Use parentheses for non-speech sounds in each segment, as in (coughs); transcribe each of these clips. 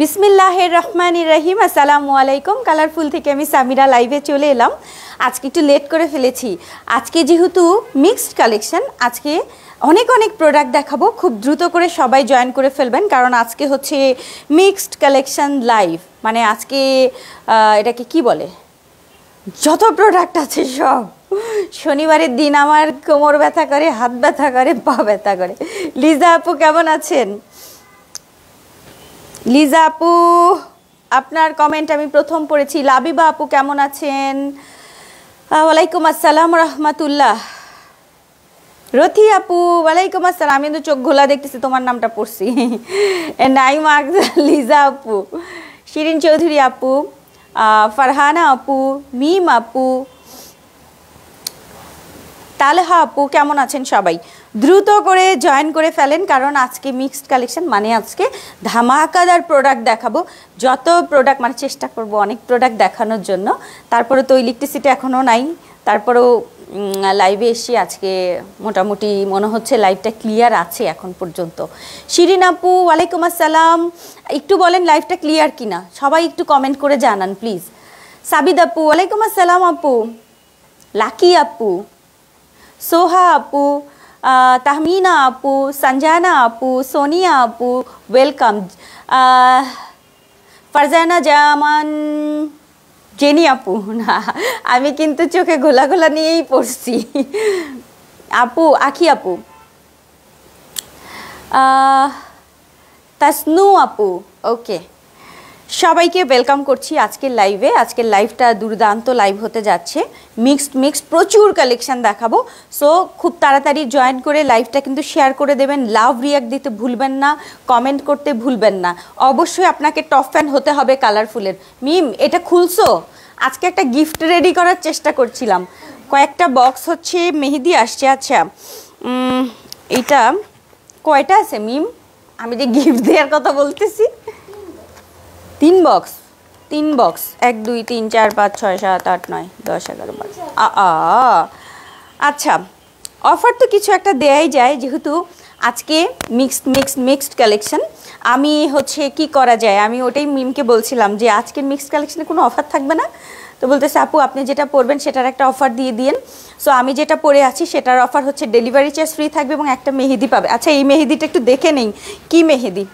বিসমিল্লাহ রহমান রহিম, আসসালামু আলাইকুম। কালারফুল থেকে আমি সামিরা লাইভে চলে এলাম। আজকে একটু লেট করে ফেলেছি। আজকে যেহেতু মিক্সড কালেকশন, আজকে অনেক অনেক প্রোডাক্ট দেখাবো। খুব দ্রুত করে সবাই জয়েন করে ফেলবেন, কারণ আজকে হচ্ছে মিক্সড কালেকশন লাইভ মানে আজকে এটাকে কি বলে? যত প্রোডাক্ট আছে সব। শনিবারের দিন আমার কোমর ব্যথা করে, হাত ব্যথা করে, পা ব্যথা করে। লিজা আপু কেমন আছেন? লিজা আপু, আপনার কমেন্ট আমি প্রথম পড়েছি। লাবিবা আপু কেমন আছেন? ওয়ালাইকুম আসসালাম রহমাতুল্লাহ। রথি আপু, ওয়ালাইকুম আসসালাম। আমি তো চোখ ঘোলা দেখতেছি, তোমার নামটা পড়ছি। (laughs) নাইম (laughs) লিজা আপু। শিরিন চৌধুরী আপু ফারহানা আপু, মিম আপু, তালেহা আপু, কেমন আছেন সবাই? দ্রুত করে জয়েন করে ফেলেন, কারণ আজকে মিক্সড কালেকশন মানে আজকে ধামাকাদার প্রোডাক্ট দেখাবো। যত প্রোডাক্ট মানে চেষ্টা করব অনেক প্রোডাক্ট দেখানোর জন্য। তারপরে তো ইলেকট্রিসিটি এখনও নাই। তারপরেও লাইভে এসে আজকে মোটামুটি মনে হচ্ছে লাইভটা ক্লিয়ার আছে এখন পর্যন্ত। শিরিন আপু, ওয়ালাইকুম আসসালাম। একটু বলেন লাইভটা ক্লিয়ার কিনা? সবাই একটু কমেন্ট করে জানান প্লিজ সাবিদ আপু, ওয়ালাইকুম আসসালাম আপু। লাকি আপু। সোহা আপু। আহ, তাহমিনা আপু সঞ্জানা আপু সোনিয়া আপু ওয়েলকাম আহ, ফারজানা জামান জেনি আপু না আমি কিন্তু চোখে ঘোলা ঘোলা নিয়েই পড়ছি আপু আখি আপু আহ, তাসনু আপু ওকে সবাইকে ওয়েলকাম করছি আজকের লাইভে আজকের লাইভটা দুর্দান্ত লাইভ হতে যাচ্ছে। মিক্সড মিক্সড প্রচুর কালেকশান দেখাবো। সো খুব তাড়াতাড়ি জয়েন করে লাইভটা কিন্তু শেয়ার করে দেবেন। লাভ রিয়াক্ট দিতে ভুলবেন না কমেন্ট করতে ভুলবেন না। অবশ্যই আপনাকে টপ ফ্যান হতে হবে কালারফুলের মিম এটা খুলছো? আজকে একটা গিফট রেডি করার চেষ্টা করছিলাম। কয়েকটা বক্স হচ্ছে, মেহেদি আসছে। আচ্ছা এইটা কয়টা আছে মিম আমি যে গিফট দেওয়ার কথা বলতেছি। তিন বক্স তিন বক্স এক, দুই, তিন, চার, পাঁচ, ছয়, সাত, আট, নয়, দশ, এগারো আ আচ্ছা অফার তো কিছু একটা দেয়াই যায়, যেহেতু আজকে মিক্সড মিক্সড মিক্সড কালেকশন আমি হচ্ছে কি করা যায়, আমি ওটাই মিমকে বলছিলাম যে আজকের মিক্সড কালেকশনে কোনো অফার থাকবে না। তো বলতেছে, আপু, আপনি যেটা পরবেন সেটার একটা অফার দিয়ে দিন সো আমি যেটা পরে আছি সেটার অফার হচ্ছে ডেলিভারি চার্জ ফ্রি থাকবে এবং একটা মেহেদি পাবে। আচ্ছা এই মেহেদিটা একটু দেখে নেই, কি মেহেদি?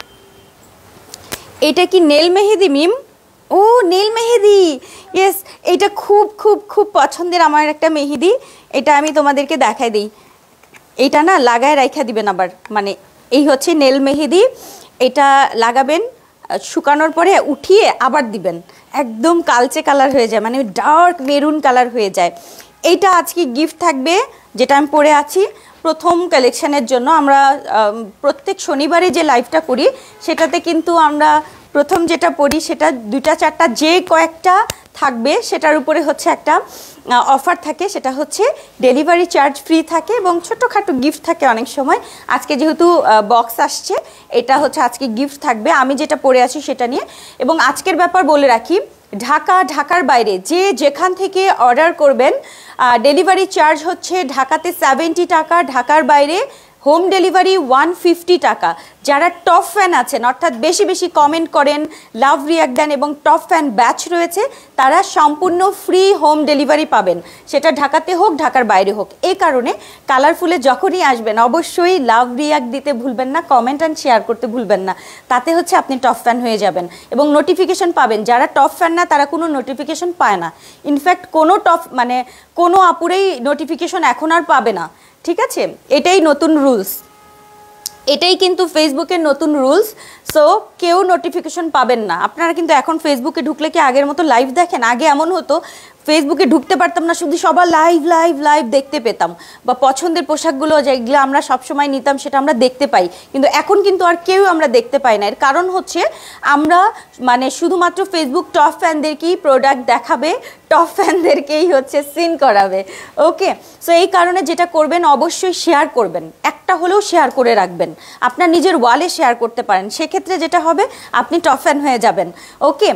এটা কি নেল মেহেদি, মিম? ও, নেল মেহেদি। ইয়েস এটা খুব খুব খুব পছন্দের আমার একটা মেহেদি। এটা আমি তোমাদেরকে দেখাই দিই। এটা না লাগায় রাইখা দিবেন আবার। মানে এই হচ্ছে নেল মেহেদি। এটা লাগাবেন শুকানোর পরে উঠিয়ে আবার দিবেন। একদম কালচে কালার হয়ে যায় মানে ডার্ক মেরুন কালার হয়ে যায়। এইটা আজকে গিফট থাকবে, যেটা আমি পরে আছি। প্রথম কালেকশানের জন্য আমরা প্রত্যেক শনিবারে যে লাইভটা করি, সেটাতে কিন্তু আমরা প্রথম যেটা পড়ি, সেটা দুইটা, চারটা, যে কয়েকটা থাকবে, সেটার উপরে হচ্ছে একটা অফার থাকে, সেটা হচ্ছে ডেলিভারি চার্জ ফ্রি থাকে এবং ছোটোখাটো গিফট থাকে অনেক সময়। আজকে যেহেতু বক্স আসছে, এটা হচ্ছে আজকে গিফট থাকবে। আমি যেটা পরে আছি সেটা নিয়ে। এবং আজকের ব্যাপার বলে রাখি ঢাকা, ঢাকার বাইরে যে যেখান থেকে অর্ডার করবেন ডেলিভারি চার্জ হচ্ছে ঢাকাতে সেভেন্টি টাকা, ঢাকার বাইরে হোম ডেলিভারি ওয়ান ফিফটি টাকা। যারা টপ ফ্যান আছেন, অর্থাৎ বেশি বেশি কমেন্ট করেন লাভ রিয়াক্ট দেন এবং টপ ফ্যান ব্যাচ রয়েছে, তারা সম্পূর্ণ ফ্রি হোম ডেলিভারি পাবেন। সেটা ঢাকাতে হোক, ঢাকার বাইরে হোক। এ কারণে কালারফুলে যখনই আসবেন, অবশ্যই লাভ রিয়াক্ট দিতে ভুলবেন না কমেন্ট অ্যান্ড শেয়ার করতে ভুলবেন না। তাতে হচ্ছে আপনি টপ ফ্যান হয়ে যাবেন এবং নোটিফিকেশন পাবেন। যারা টপ ফ্যান না, তারা কোনো নোটিফিকেশন পায় না। ইনফ্যাক্ট কোনো টপ মানে কোনো আপুরেই নোটিফিকেশন এখন আর পাবে না। ঠিক আছে? এটাই নতুন রুলস এটাই কিন্তু ফেসবুকের নতুন রুলস সো কেউ নোটিফিকেশন পাবেন না। আপনারা কিন্তু এখন ফেসবুকে ঢুকলে কি আগের মতো লাইভ দেখেন? আগে এমন হতো ফেসবুকে ঢুকতে পারতাম না, শুধু সবার লাইভ লাইভ লাইভ দেখতে পেতাম। বা পছন্দের পোশাকগুলো যেগুলো আমরা সবসময় নিতাম, সেটা আমরা দেখতে পাই। কিন্তু এখন কিন্তু আর কেউ আমরা দেখতে পাই না। এর কারণ হচ্ছে, আমরা মানে শুধুমাত্র ফেসবুক টপ ফ্যানদেরকেই প্রোডাক্ট দেখাবে টপ ফ্যানদেরকেই হচ্ছে সিন করাবে। ওকে সো এই কারণে যেটা করবেন, অবশ্যই শেয়ার করবেন। একটা হলেও শেয়ার করে রাখবেন। আপনার নিজের ওয়ালে শেয়ার করতে পারেন। সেক্ষেত্রে যেটা হবে, আপনি টপ ফ্যান হয়ে যাবেন। ওকে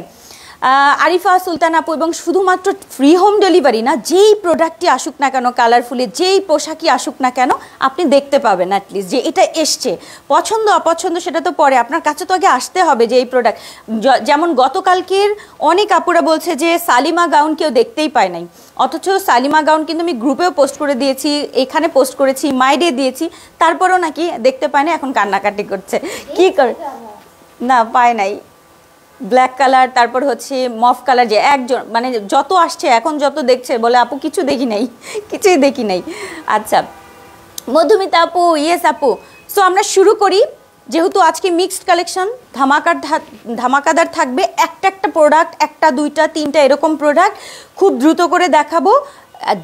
আরিফা সুলতান আপু এবং শুধুমাত্র ফ্রি হোম ডেলিভারি না যেই প্রোডাক্টটি আসুক না কেন কালারফুলি যেই পোশাকই আসুক না কেন আপনি দেখতে পাবেন অ্যাটলিস্ট যে এটা এসছে। পছন্দ অপছন্দ সেটা তো পরে। আপনার কাছে তো আগে আসতে হবে যে এই প্রোডাক্ট যেমন গতকালকের অনেক আপুরা বলছে যে সালিমা গাউন কেউ দেখতেই পায় নাই। অথচ সালিমা গাউন কিন্তু আমি গ্রুপেও পোস্ট করে দিয়েছি এখানে পোস্ট করেছি মাইডে দিয়েছি। তারপরেও নাকি দেখতে পায় না এখন কান্নাকাটি করছে। কি করে না পায় নাই। ব্ল্যাক কালার তারপর হচ্ছে মফ কালার যে একজন মানে যত আসছে, এখন যত দেখছে, বলে, আপু, কিছু দেখি নাই, (laughs) কিছুই দেখি নাই। আচ্ছা মধুমিতা আপু ইয়েস আপু। সো আমরা শুরু করি, যেহেতু আজকে মিক্সড কালেকশন ধামাকার ধামাকাদার থাকবে একটা একটা প্রোডাক্ট একটা, দুইটা, তিনটা এরকম প্রোডাক্ট খুব দ্রুত করে দেখাবো।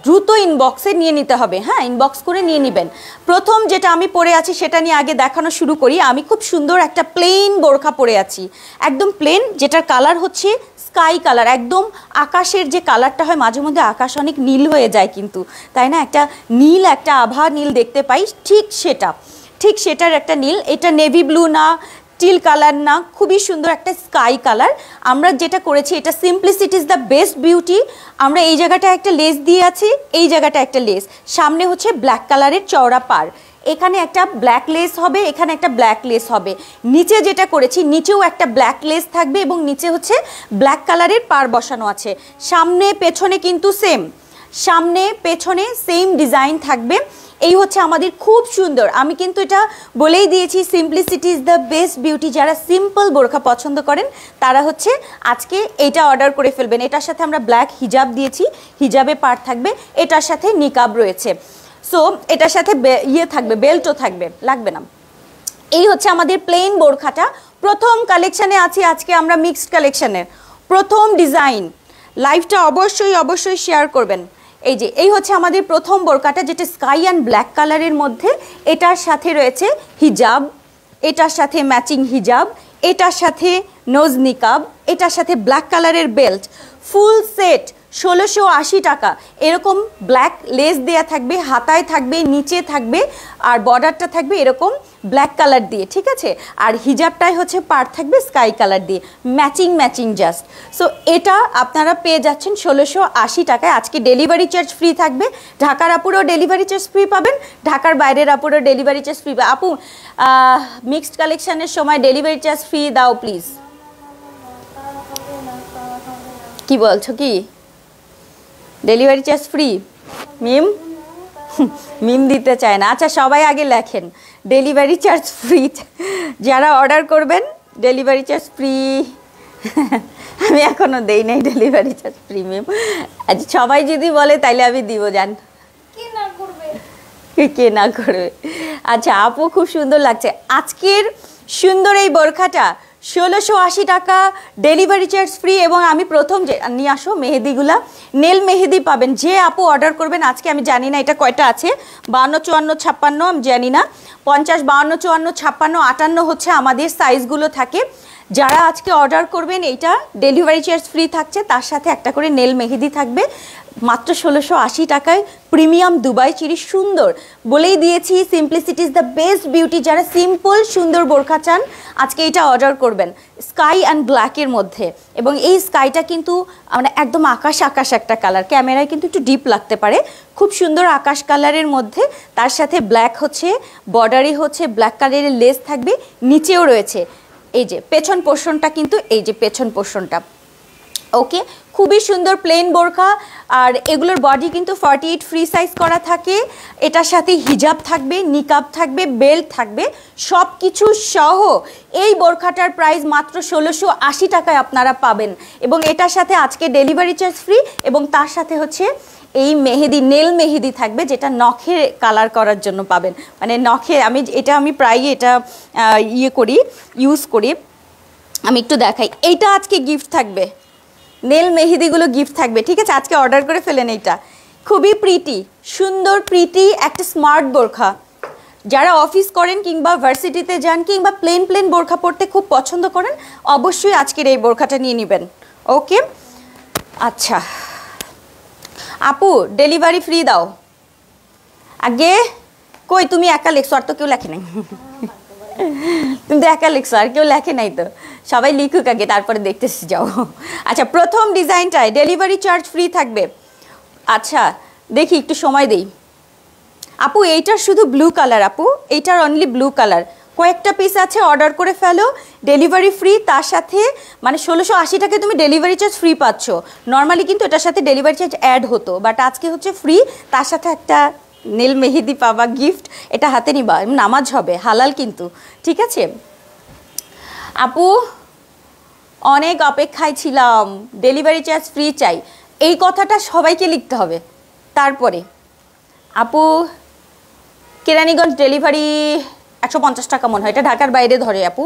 দ্রুত ইনবক্সে নিয়ে নিতে হবে। হ্যাঁ ইনবক্স করে নিয়ে নেবেন। প্রথম যেটা আমি পরে আছি সেটা নিয়ে আগে দেখানো শুরু করি। আমি খুব সুন্দর একটা প্লেন বোরখা পরে আছি। একদম প্লেন যেটার কালার হচ্ছে স্কাই কালার একদম আকাশের যে কালারটা হয়, মাঝে মধ্যে আকাশ অনেক নীল হয়ে যায় কিন্তু। তাই না? একটা নীল, একটা আভা নীল দেখতে পাই। ঠিক সেটা। ঠিক সেটার একটা নীল। এটা নেভি ব্লু না টিল কালার না, খুবই সুন্দর একটা স্কাই কালার আমরা যেটা করেছি, এটা simplicity is the best beauty আমরা এই জায়গাটা একটা লেস দিয়ে আছি, এই জায়গাটা একটা লেস সামনে হচ্ছে ব্ল্যাক কালারের চওড়া পার এখানে একটা ব্ল্যাক লেস হবে, এখানে একটা ব্ল্যাক লেস হবে। নিচে যেটা করেছি, নিচেও একটা ব্ল্যাক লেস থাকবে এবং নিচে হচ্ছে ব্ল্যাক কালারের পার বসানো আছে। সামনে, পেছনে কিন্তু সেম সামনে, পেছনে সেম ডিজাইন থাকবে। এই হচ্ছে আমাদের খুব সুন্দর। আমি কিন্তু এটা বলেই দিয়েছি simplicity is the best beauty যারা সিম্পল বোরখা পছন্দ করেন, তারা হচ্ছে আজকে এটা অর্ডার করে ফেলবেন। এটার সাথে আমরা ব্ল্যাক হিজাব দিয়েছি হিজাবে পার থাকবে, এটার সাথে নিকাব রয়েছে। সো এটার সাথে ইয়ে থাকবে বেল্টও থাকবে, লাগবে না। এই হচ্ছে আমাদের প্লেন বোরখাটা। প্রথম কালেকশানে আছি আজকে আমরা মিক্সড কালেকশানের প্রথম ডিজাইন লাইভটা অবশ্যই অবশ্যই শেয়ার করবেন। এই যে, এই হচ্ছে আমাদের প্রথম বোরকাটা, যেটা স্কাই অ্যান্ড ব্ল্যাক কালারের মধ্যে। এটার সাথে রয়েছে হিজাব, এটার সাথে ম্যাচিং হিজাব, এটার সাথে নোজ নিকাব, এটার সাথে ব্ল্যাক কালারের বেল্ট। ফুল সেট ষোলোশো আশি টাকা। এরকম ব্ল্যাক লেস দেয়া থাকবে, হাতায় থাকবে, নিচে থাকবে, আর বর্ডারটা থাকবে এরকম ব্ল্যাক কালার দিয়ে, ঠিক আছে? আর হিজাবটাই হচ্ছে পার থাকবে স্কাই কালার দিয়ে ম্যাচিং ম্যাচিং জাস্ট সো এটা আপনারা পেয়ে যাচ্ছেন ষোলোশো আশি টাকায়। আজকে ডেলিভারি চার্জ ফ্রি থাকবে। ঢাকার আপুরও ডেলিভারি চার্জ ফ্রি পাবেন। ঢাকার বাইরের আপুরও ডেলিভারি চার্জ ফ্রি আপু মিক্সড কালেকশানের সময় ডেলিভারি চার্জ ফ্রি দাও প্লিজ কি বলছো কি? Delivery charge free Mim Mim দিতে চায় না। আচ্ছা সবাই আগে লেখেন। ডেলিভারি চার্জ ফ্রি যারা অর্ডার করবেন ডেলিভারি চার্জ ফ্রি আমি এখনও দেই নাই ডেলিভারি চার্জ ফ্রি মিম আচ্ছা সবাই যদি বলে তাইলে আমি দিব যান কে কে না করবে? আচ্ছা আপু খুব সুন্দর লাগছে। আজকের সুন্দর এই বোরখাটা ষোলোশো আশি টাকা ডেলিভারি চার্জ ফ্রি এবং আমি প্রথম যে, নিয়ে আসো মেহেদিগুলা। নেল মেহেদি পাবেন। যে আপু অর্ডার করবেন, আজকে আমি জানি না এটা কয়টা আছে। বাহান্ন চুয়ান্ন ছাপ্পান্ন, আমি জানি না। পঞ্চাশ বাহান্ন চুয়ান্ন, ছাপ্পান্ন, আটান্ন হচ্ছে আমাদের সাইজগুলো থাকে। যারা আজকে অর্ডার করবেন এইটা ডেলিভারি চার্জ ফ্রি থাকছে, তার সাথে একটা করে নেল মেহেদি থাকবে। মাত্র ষোলোশো আশি টাকায় প্রিমিয়াম দুবাই চিরি সুন্দর। বলেই দিয়েছি simplicity is the best beauty যারা সিম্পল সুন্দর বোরখা চান, আজকে এটা অর্ডার করবেন স্কাই অ্যান্ড ব্ল্যাকের মধ্যে। এবং এই স্কাইটা কিন্তু মানে একদম আকাশ আকাশ একটা কালার ক্যামেরায় কিন্তু একটু ডিপ লাগতে পারে। খুব সুন্দর আকাশ কালারের মধ্যে। তার সাথে ব্ল্যাক হচ্ছে বর্ডারে হচ্ছে ব্ল্যাক কালারের লেস থাকবে। নিচেও রয়েছে। এই যে পেছন পোর্শনটা কিন্তু এই যে পেছন পোর্শনটা ওকে খুবই সুন্দর প্লেন বোরখা। আর এগুলোর বডি কিন্তু ফর্টি এইট ফ্রি সাইজ করা থাকে। এটার সাথে হিজাব থাকবে নিকাব থাকবে বেল্ট থাকবে সব কিছু সহ এই বোরখাটার প্রাইস মাত্র ষোলোশো আশি টাকায় আপনারা পাবেন। এবং এটার সাথে আজকে ডেলিভারি চার্জ ফ্রি এবং তার সাথে হচ্ছে এই মেহেদি, নেল মেহেদি থাকবে যেটা নখে কালার করার জন্য পাবেন। মানে নখে আমি এটা আমি প্রায়ই এটা ইয়ে করি ইউজ করি। আমি একটু দেখাই। এইটা আজকে গিফট থাকবে। নেল মেহেদিগুলো গিফট থাকবে। ঠিক আছে? আজকে অর্ডার করে ফেলেন এইটা। খুবই প্রিটি সুন্দর প্রিটি একটা স্মার্ট বোরখা। যারা অফিস করেন কিংবা ভার্সিটিতে যান কিংবা প্লেন প্লেন বোরখা পরতে খুব পছন্দ করেন, অবশ্যই আজকের এই বোরখাটা নিয়ে নেবেন। ওকে আচ্ছা। আপু ডেলিভারি ফ্রি দাও। আগে কই, তুমি একা লেখছো, আর তো কেউ লেখে নাই। তুমি তো একা লিখছো, আর কেউ লেখে নাই তো। সবাই লিখুক আগে, তারপরে দেখতে যাও। আচ্ছা প্রথম ডিজাইনটায় ডেলিভারি চার্জ ফ্রি থাকবে। আচ্ছা দেখি, একটু সময় দেই। আপু, এইটার শুধু ব্লু কালার আপু। এইটার অনলি ব্লু কালার কয়েকটা পিস আছে অর্ডার করে ফেলো ডেলিভারি ফ্রি তার সাথে মানে ষোলোশো আশি টাকায় তুমি ডেলিভারি চার্জ ফ্রি পাচ্ছ। নর্মালি কিন্তু এটার সাথে ডেলিভারি চার্জ অ্যাড হতো বাট আজকে হচ্ছে ফ্রি তার সাথে একটা নীল মেহেদি পাবা গিফট এটা হাতে নিবা নামাজ হবে, হালাল কিন্তু, ঠিক আছে? আপু, অনেক অপেক্ষায় ছিলাম ডেলিভারি চার্জ ফ্রি চাই, এই কথাটা সবাইকে লিখতে হবে, তারপরে। আপু, কেরানীগঞ্জ ডেলিভারি একশো পঞ্চাশ টাকা মনে হয়। এটা ঢাকার বাইরে ধরে আপু।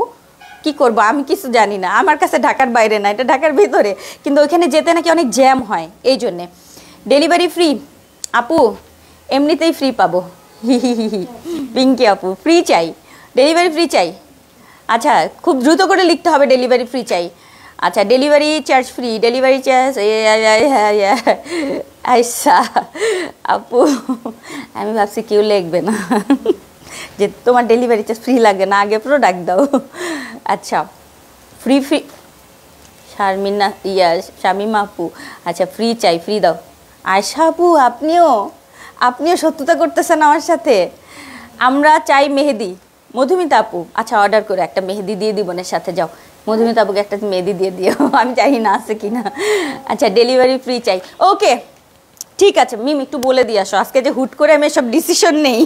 কি করব? আমি কিছু জানি না। আমার কাছে ঢাকার বাইরে না, এটা ঢাকার ভিতরে। কিন্তু ওইখানে যেতে নাকি অনেক জ্যাম হয়, এই জন্যে। ডেলিভারি ফ্রি আপু, এমনিতেই ফ্রি পাবো। পিঙ্কি আপু ফ্রি চাই। ডেলিভারি ফ্রি চাই। আচ্ছা খুব দ্রুত করে লিখতে হবে ডেলিভারি ফ্রি চাই। আচ্ছা delivery charge free delivery charge আচ্ছা আপু, আমি ভাবছি কেউ লিখবে না। যে তোমার ডেলিভারি চার্জ ফ্রি লাগে না, আগে প্রোডাক্ট দাও। আচ্ছা ফ্রি ফ্রি শারমিনা, ইয়া শামিমা আপু আচ্ছা ফ্রি চাই ফ্রি দাও। আয়সা আপু আপনিও আপনিও সত্যতা করতেছেন আমার সাথে। আমরা চাই মেহেদি। মধুমিতা আপু আচ্ছা অর্ডার করে একটা মেহেদি দিয়ে দিবনের সাথে, যাও। মধুমিতা আপুকে একটা মেহেদি দিয়ে দিও। (laughs) আমি চাই না আছে কি না আচ্ছা ডেলিভারি ফ্রি চাই। ওকে ঠিক আছে, মিম একটু বলে দিয়ে আসো। আজকে যে হুট করে আমি সব ডিসিশন নেই,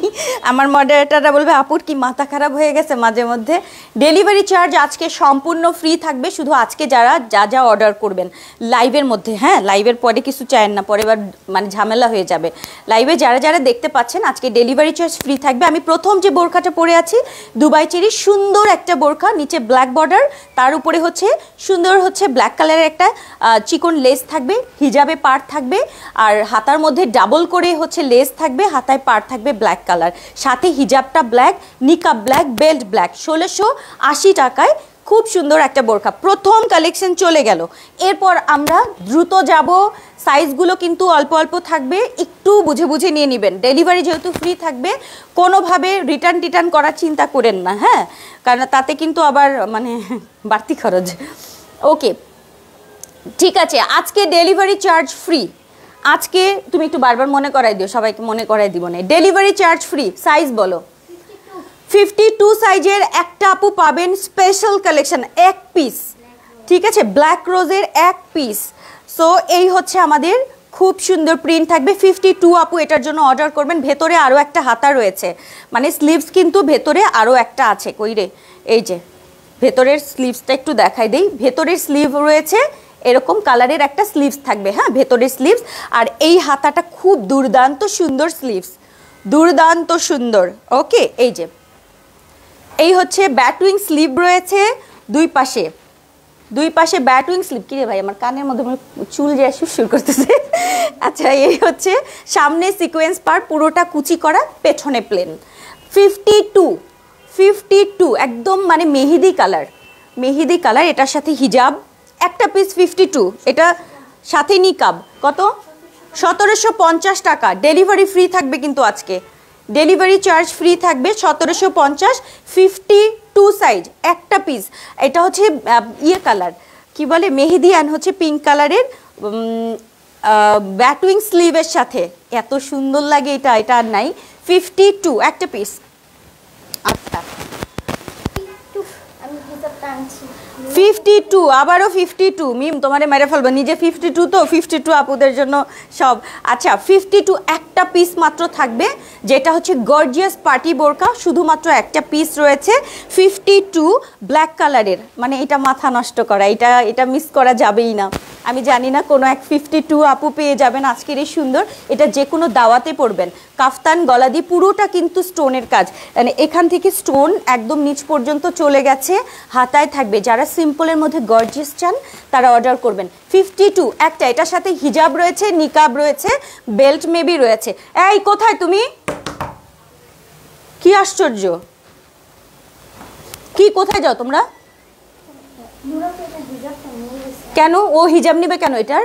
আমার মডারেটাররা বলবে, আপুর কি মাথা খারাপ হয়ে গেছে মাঝে মধ্যে? ডেলিভারি চার্জ আজকে সম্পূর্ণ ফ্রি থাকবে, শুধু আজকে যারা যা যা অর্ডার করবেন। লাইভের মধ্যে হ্যাঁ লাইভের পরে কিছু চায়েন না, পরে এবার মানে ঝামেলা হয়ে যাবে। লাইভে যারা যারা দেখতে পাচ্ছেন, আজকে ডেলিভারি চার্জ ফ্রি থাকবে। আমি প্রথম যে বোরখাটা পরে আছি, দুবাই চেরি সুন্দর একটা বোরখা, নিচে ব্ল্যাক বর্ডার তার উপরে হচ্ছে সুন্দর হচ্ছে ব্ল্যাক কালারের একটা চিকন লেস থাকবে, হিজাবে পার থাকবে, আর হাতার মধ্যে ডাবল করে হচ্ছে লেস থাকবে, হাতায় পার থাকবে ব্ল্যাক কালার সাথে হিজাবটা ব্ল্যাক নিকাব ব্ল্যাক বেল্ট ব্ল্যাক ষোলোশো আশি টাকায় খুব সুন্দর একটা বোরখা। প্রথম কালেকশন চলে গেল। এরপর আমরা দ্রুত যাব। সাইজগুলো কিন্তু অল্প অল্প থাকবে, একটু বুঝে বুঝে নিয়ে নেবেন। ডেলিভারি যেহেতু ফ্রি থাকবে, কোনোভাবে রিটার্ন টিটার্ন করার চিন্তা করেন না হ্যাঁ? কারণ তাতে কিন্তু আবার মানে (laughs) বাড়তি খরচ। ওকে ঠিক আছে। আজকে ডেলিভারি চার্জ ফ্রি আজকে তুমি একটু বারবার মনে করাই দিও, সবাইকে মনে করাই দিব না। ডেলিভারি চার্জ ফ্রি সাইজ বলো। ফিফটি টু সাইজের একটা আপু পাবেন স্পেশাল কালেকশন এক পিস ঠিক আছে? ব্ল্যাক রোজের এক পিস সো এই হচ্ছে আমাদের খুব সুন্দর প্রিন্ট থাকবে। ফিফটি টু আপু এটার জন্য অর্ডার করবেন। ভেতরে আরও একটা হাতা রয়েছে। মানে স্লিভস কিন্তু ভেতরে আরও একটা আছে। কইরে, এই যে, ভেতরের স্লিভসটা একটু দেখাই দেই। ভেতরের স্লিভ রয়েছে এরকম কালারের একটা স্লিভস থাকবে হ্যাঁ ভেতরের স্লিভস আর এই হাতাটা খুব দুর্দান্ত সুন্দর স্লিভস দুর্দান্ত সুন্দর। ওকে এই যে। এই হচ্ছে ব্যাটউইং স্লিভ রয়েছে দুই পাশে। দুই পাশে ব্যাটউইং স্লিভ কিরে ভাই, আমার কানের মধ্যে চুল যে শুরু করতেছে। (laughs) আচ্ছা এই হচ্ছে সামনে সিকোয়েন্স পার পুরোটা কুচি করা পেছনে plain fifty two fifty two একদম মানে মেহেদি কালার মেহেদি কালার এটার সাথে হিজাব একটা পিস ফিফটি টু এটা সাথে নিকাব কত? সতেরোশো পঞ্চাশ টাকা ডেলিভারি ফ্রি থাকবে কিন্তু আজকে। ডেলিভারি চার্জ ফ্রি থাকবে সতেরোশো পঞ্চাশ ফিফটি টু সাইজ একটা পিস এটা হচ্ছে ইয়ে কালার কি বলে? মেহেদি অ্যান্ড হচ্ছে পিঙ্ক কালারের ব্যাটুইং স্লিভের সাথে। এত সুন্দর লাগে এটা এটা আর নাই। ফিফটি টু একটা পিস আচ্ছা। আমি ফিফটি টু আবারও ফিফটি টু মিম, তোমারে মেরে ফেলব। নিজে ফিফটি টু তো ফিফটি টু আপুদের জন্য সব। আচ্ছা ফিফটি টু একটা পিস মাত্র থাকবে, যেটা হচ্ছে গর্জিয়াস পার্টি বোরকা। শুধুমাত্র একটা পিস রয়েছে ফিফটি টু ব্ল্যাক কালারের মানে এটা মাথা নষ্ট করা, এটা এটা মিস করা যাবেই না। আমি জানি না কোনো এক ফিফটি টু আপু পেয়ে যাবেন আজকের এই সুন্দর। এটা যে কোনো দাওয়াতে পড়বেন। কাফতান গলাদি পুরোটা কিন্তু স্টোনের কাজ। মানে এখান থেকে স্টোন একদম নিচ পর্যন্ত চলে গেছে, হাতায় থাকবে। যারা সিম্পলের মধ্যে গর্জিয়াস চান, তারা অর্ডার করবেন। ফিফটি টু একটা, এটার সাথে হিজাব রয়েছে নিকাব রয়েছে বেল্ট মেবি রয়েছে। এই, কোথায় তুমি? কি আশ্চর্য। কি, কোথায় যাও তোমরা? কেন? ও হিজাব নিবে কেন এটার?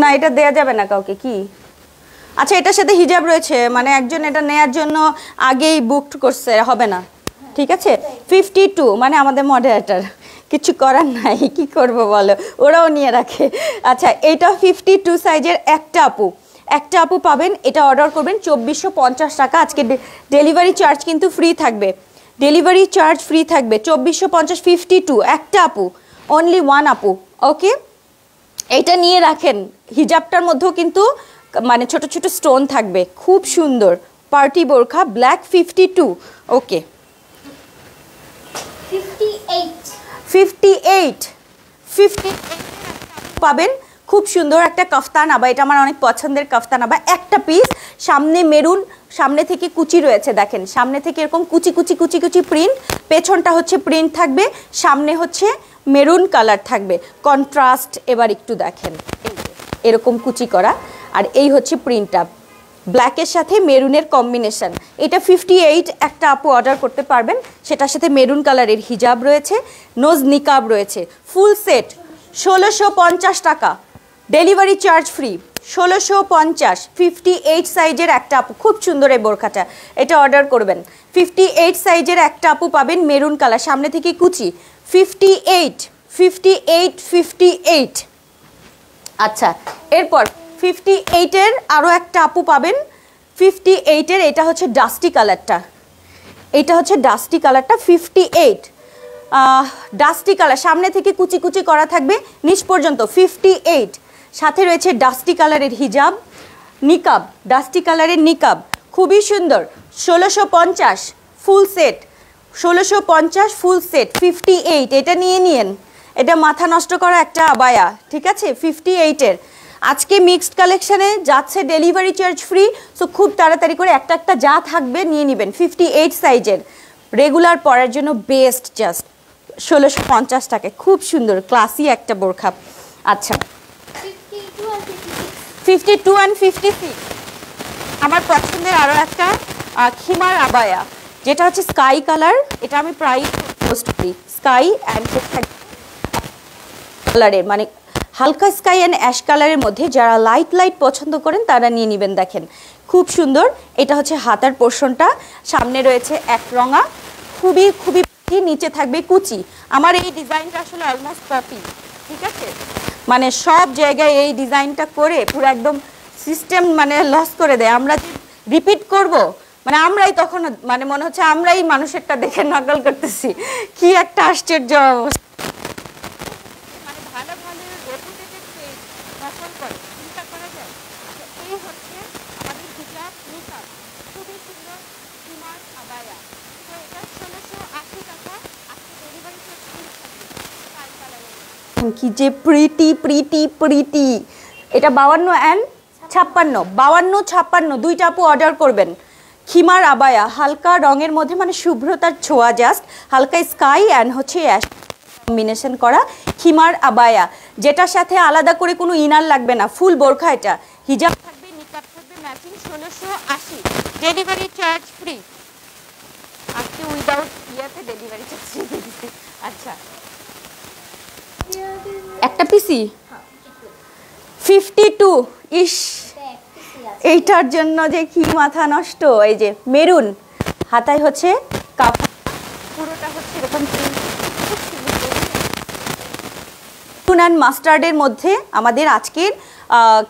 না, এটা দেয়া যাবে না কাউকে, কি? আচ্ছা এটার সাথে হিজাব রয়েছে মানে একজন এটা নেয়ার জন্য আগেই বুকড করছে হবে না। ঠিক আছে? ফিফটি টু মানে আমাদের মডারেটার কিছু করার নাই, কি করব বলো? ওরাও নিয়ে রাখে। আচ্ছা এটা ফিফটি টু সাইজের একটা আপু। একটা আপু পাবেন, এটা অর্ডার করবেন, চব্বিশশো পঞ্চাশ টাকা। আজকে ডেলিভারি চার্জ কিন্তু ফ্রি থাকবে। ডেলিভারি চার্জ ফ্রি থাকবে, চব্বিশশো পঞ্চাশ ফিফটি টু একটা আপু। অনলি ওয়ান আপু ওকে এটা নিয়ে রাখেন। হিজাবটার মধ্যেও কিন্তু মানে ছোট ছোট স্টোন থাকবে। খুব সুন্দর। পার্টি বোরখা black fifty two okay fifty eight fifty পাবেন। খুব সুন্দর একটা কফতান আবা এটা আমার অনেক পছন্দের কফতান আবা একটা পিস সামনে মেরুন, সামনে থেকে কুচি রয়েছে, দেখেন। সামনে থেকে এরকম কুচি কুচি কুচি কুচি প্রিন্ট পেছনটা হচ্ছে প্রিন্ট থাকবে, সামনে হচ্ছে মেরুন কালার থাকবে। কন্ট্রাস্ট এবার একটু দেখেন। এরকম কুচি করা। আর এই হচ্ছে প্রিন্টটা ব্ল্যাকের সাথে মেরুনের কম্বিনেশন এটা ফিফটি এইট একটা আপু অর্ডার করতে পারবেন। সেটার সাথে মেরুন কালারের হিজাব রয়েছে নোজ নিকাব রয়েছে। ফুল সেট ষোলোশো পঞ্চাশ টাকা। ডেলিভারি চার্জ ফ্রি ষোলোশো পঞ্চাশ। ফিফটি এইট সাইজের একটা আপু, খুব সুন্দর এই বোরখাটা। এটা অর্ডার করবেন। ফিফটি এইট সাইজের একটা আপু পাবেন মেরুন কালার সামনে থেকে কুচি। Fifty eight fifty eight fifty eight আচ্ছা এরপর ফিফটি এইটের আরও একটা আপু পাবেন। ফিফটি এইটের, এটা হচ্ছে ডাস্টি কালারটা। এটা হচ্ছে ডাস্টি কালারটা, ফিফটি এইট। ডাস্টি কালার, সামনে থেকে কুচি কুচি করা থাকবে, নিচ পর্যন্ত, ফিফটি এইট। সাথে রয়েছে ডাস্টি কালারের হিজাব, নিকাব, ডাস্টি কালারের নিকাব। খুবই সুন্দর, ষোলোশো পঞ্চাশ, ফুল সেট। ষোলোশো পঞ্চাশ, ফুল সেট, ফিফটি এইট, এটা নিয়ে নিয়েন। এটা মাথা নষ্ট করা একটা আবায়া, ঠিক আছে? ফিফটি এইটের। আজকে মিক্সড কালেকশানে যাচ্ছে ডেলিভারি চার্জ ফ্রি সো খুব তাড়াতাড়ি করে একটা একটা যা থাকবে নিয়ে নেবেন। ফিফটি এইট সাইজের রেগুলার পরার জন্য বেস্ট জাস্ট ষোলোশো পঞ্চাশ টাকায়। খুব সুন্দর ক্লাসি একটা বোরখা। আচ্ছা। Fifty two and fifty six আমার পছন্দের আরও একটা খিমার আবায়া, যেটা হচ্ছে স্কাই কালার এটা আমি প্রায় পোস্ট করি। স্কাই অ্যান্ড কালারের মানে হালকা স্কাই অ্যান্ড অ্যাশ কালারের মধ্যে যারা লাইট লাইট পছন্দ করেন, তারা নিয়ে নেবেন। দেখেন, খুব সুন্দর। এটা হচ্ছে হাতার পোর্শনটা। সামনে রয়েছে এক রঙা। খুবই খুবই নিচে থাকবে কুচি। আমার এই ডিজাইনটা আসলে অলমোস্ট কপি ঠিক আছে? মানে সব জায়গায় এই ডিজাইনটা করে পুরো একদম সিস্টেম মানে লস করে দেয়। আমরা যে রিপিট করব মানে আমরাই তখন মানে মনে হচ্ছে আমরাই মানুষেরটা দেখে নকল করতেছি। কি একটা আশ্চর্য অবস্থা মানে ভালো ভালো reputed page নকল করে। চিন্তা করা যায়? তো এই হচ্ছে আমাদের হিজাব নিকাব। খুবই সুন্দর হিমার আবায়া। তো এটা 1680 টাকা। আজকে delivery charge free থাকবে। লাল কালারের। কি যে প্রিটি প্রিটি প্রিটি এটা বাউান্ন অ্যান্ড ছাপ্পান্ন। বাউান্ন, ছাপ্পান্ন, দুইটা আপু অর্ডার করবেন। খিমার আবায়া, হালকা রঙের মধ্যে মানে শুভ্রতার ছোঁয়া জাস্ট হালকা স্কাই অ্যান্ড হচ্ছে অ্যাশ কম্বিনেশন করা। খিমার আবায়া, যেটার সাথে আলাদা করে কোনো ইনার লাগবে না ফুল বোরখা এটা। হিজাব থাকবে থাকবে ম্যাচিং ষোলোশো আশি। ডেলিভারি চার্জ ফ্রি আজকে উইদাউট ইয়াতে ডেলিভারি চার্জ আচ্ছা। একটা পিসি ফিফটি টু ইস এইটার জন্য যে কি মাথা নষ্ট? এই যে মেরুন। হাতায় হচ্ছে কাপ পুরোটা হচ্ছে এরকম অ্যান্ড মাস্টার্ডের মধ্যে আমাদের আজকের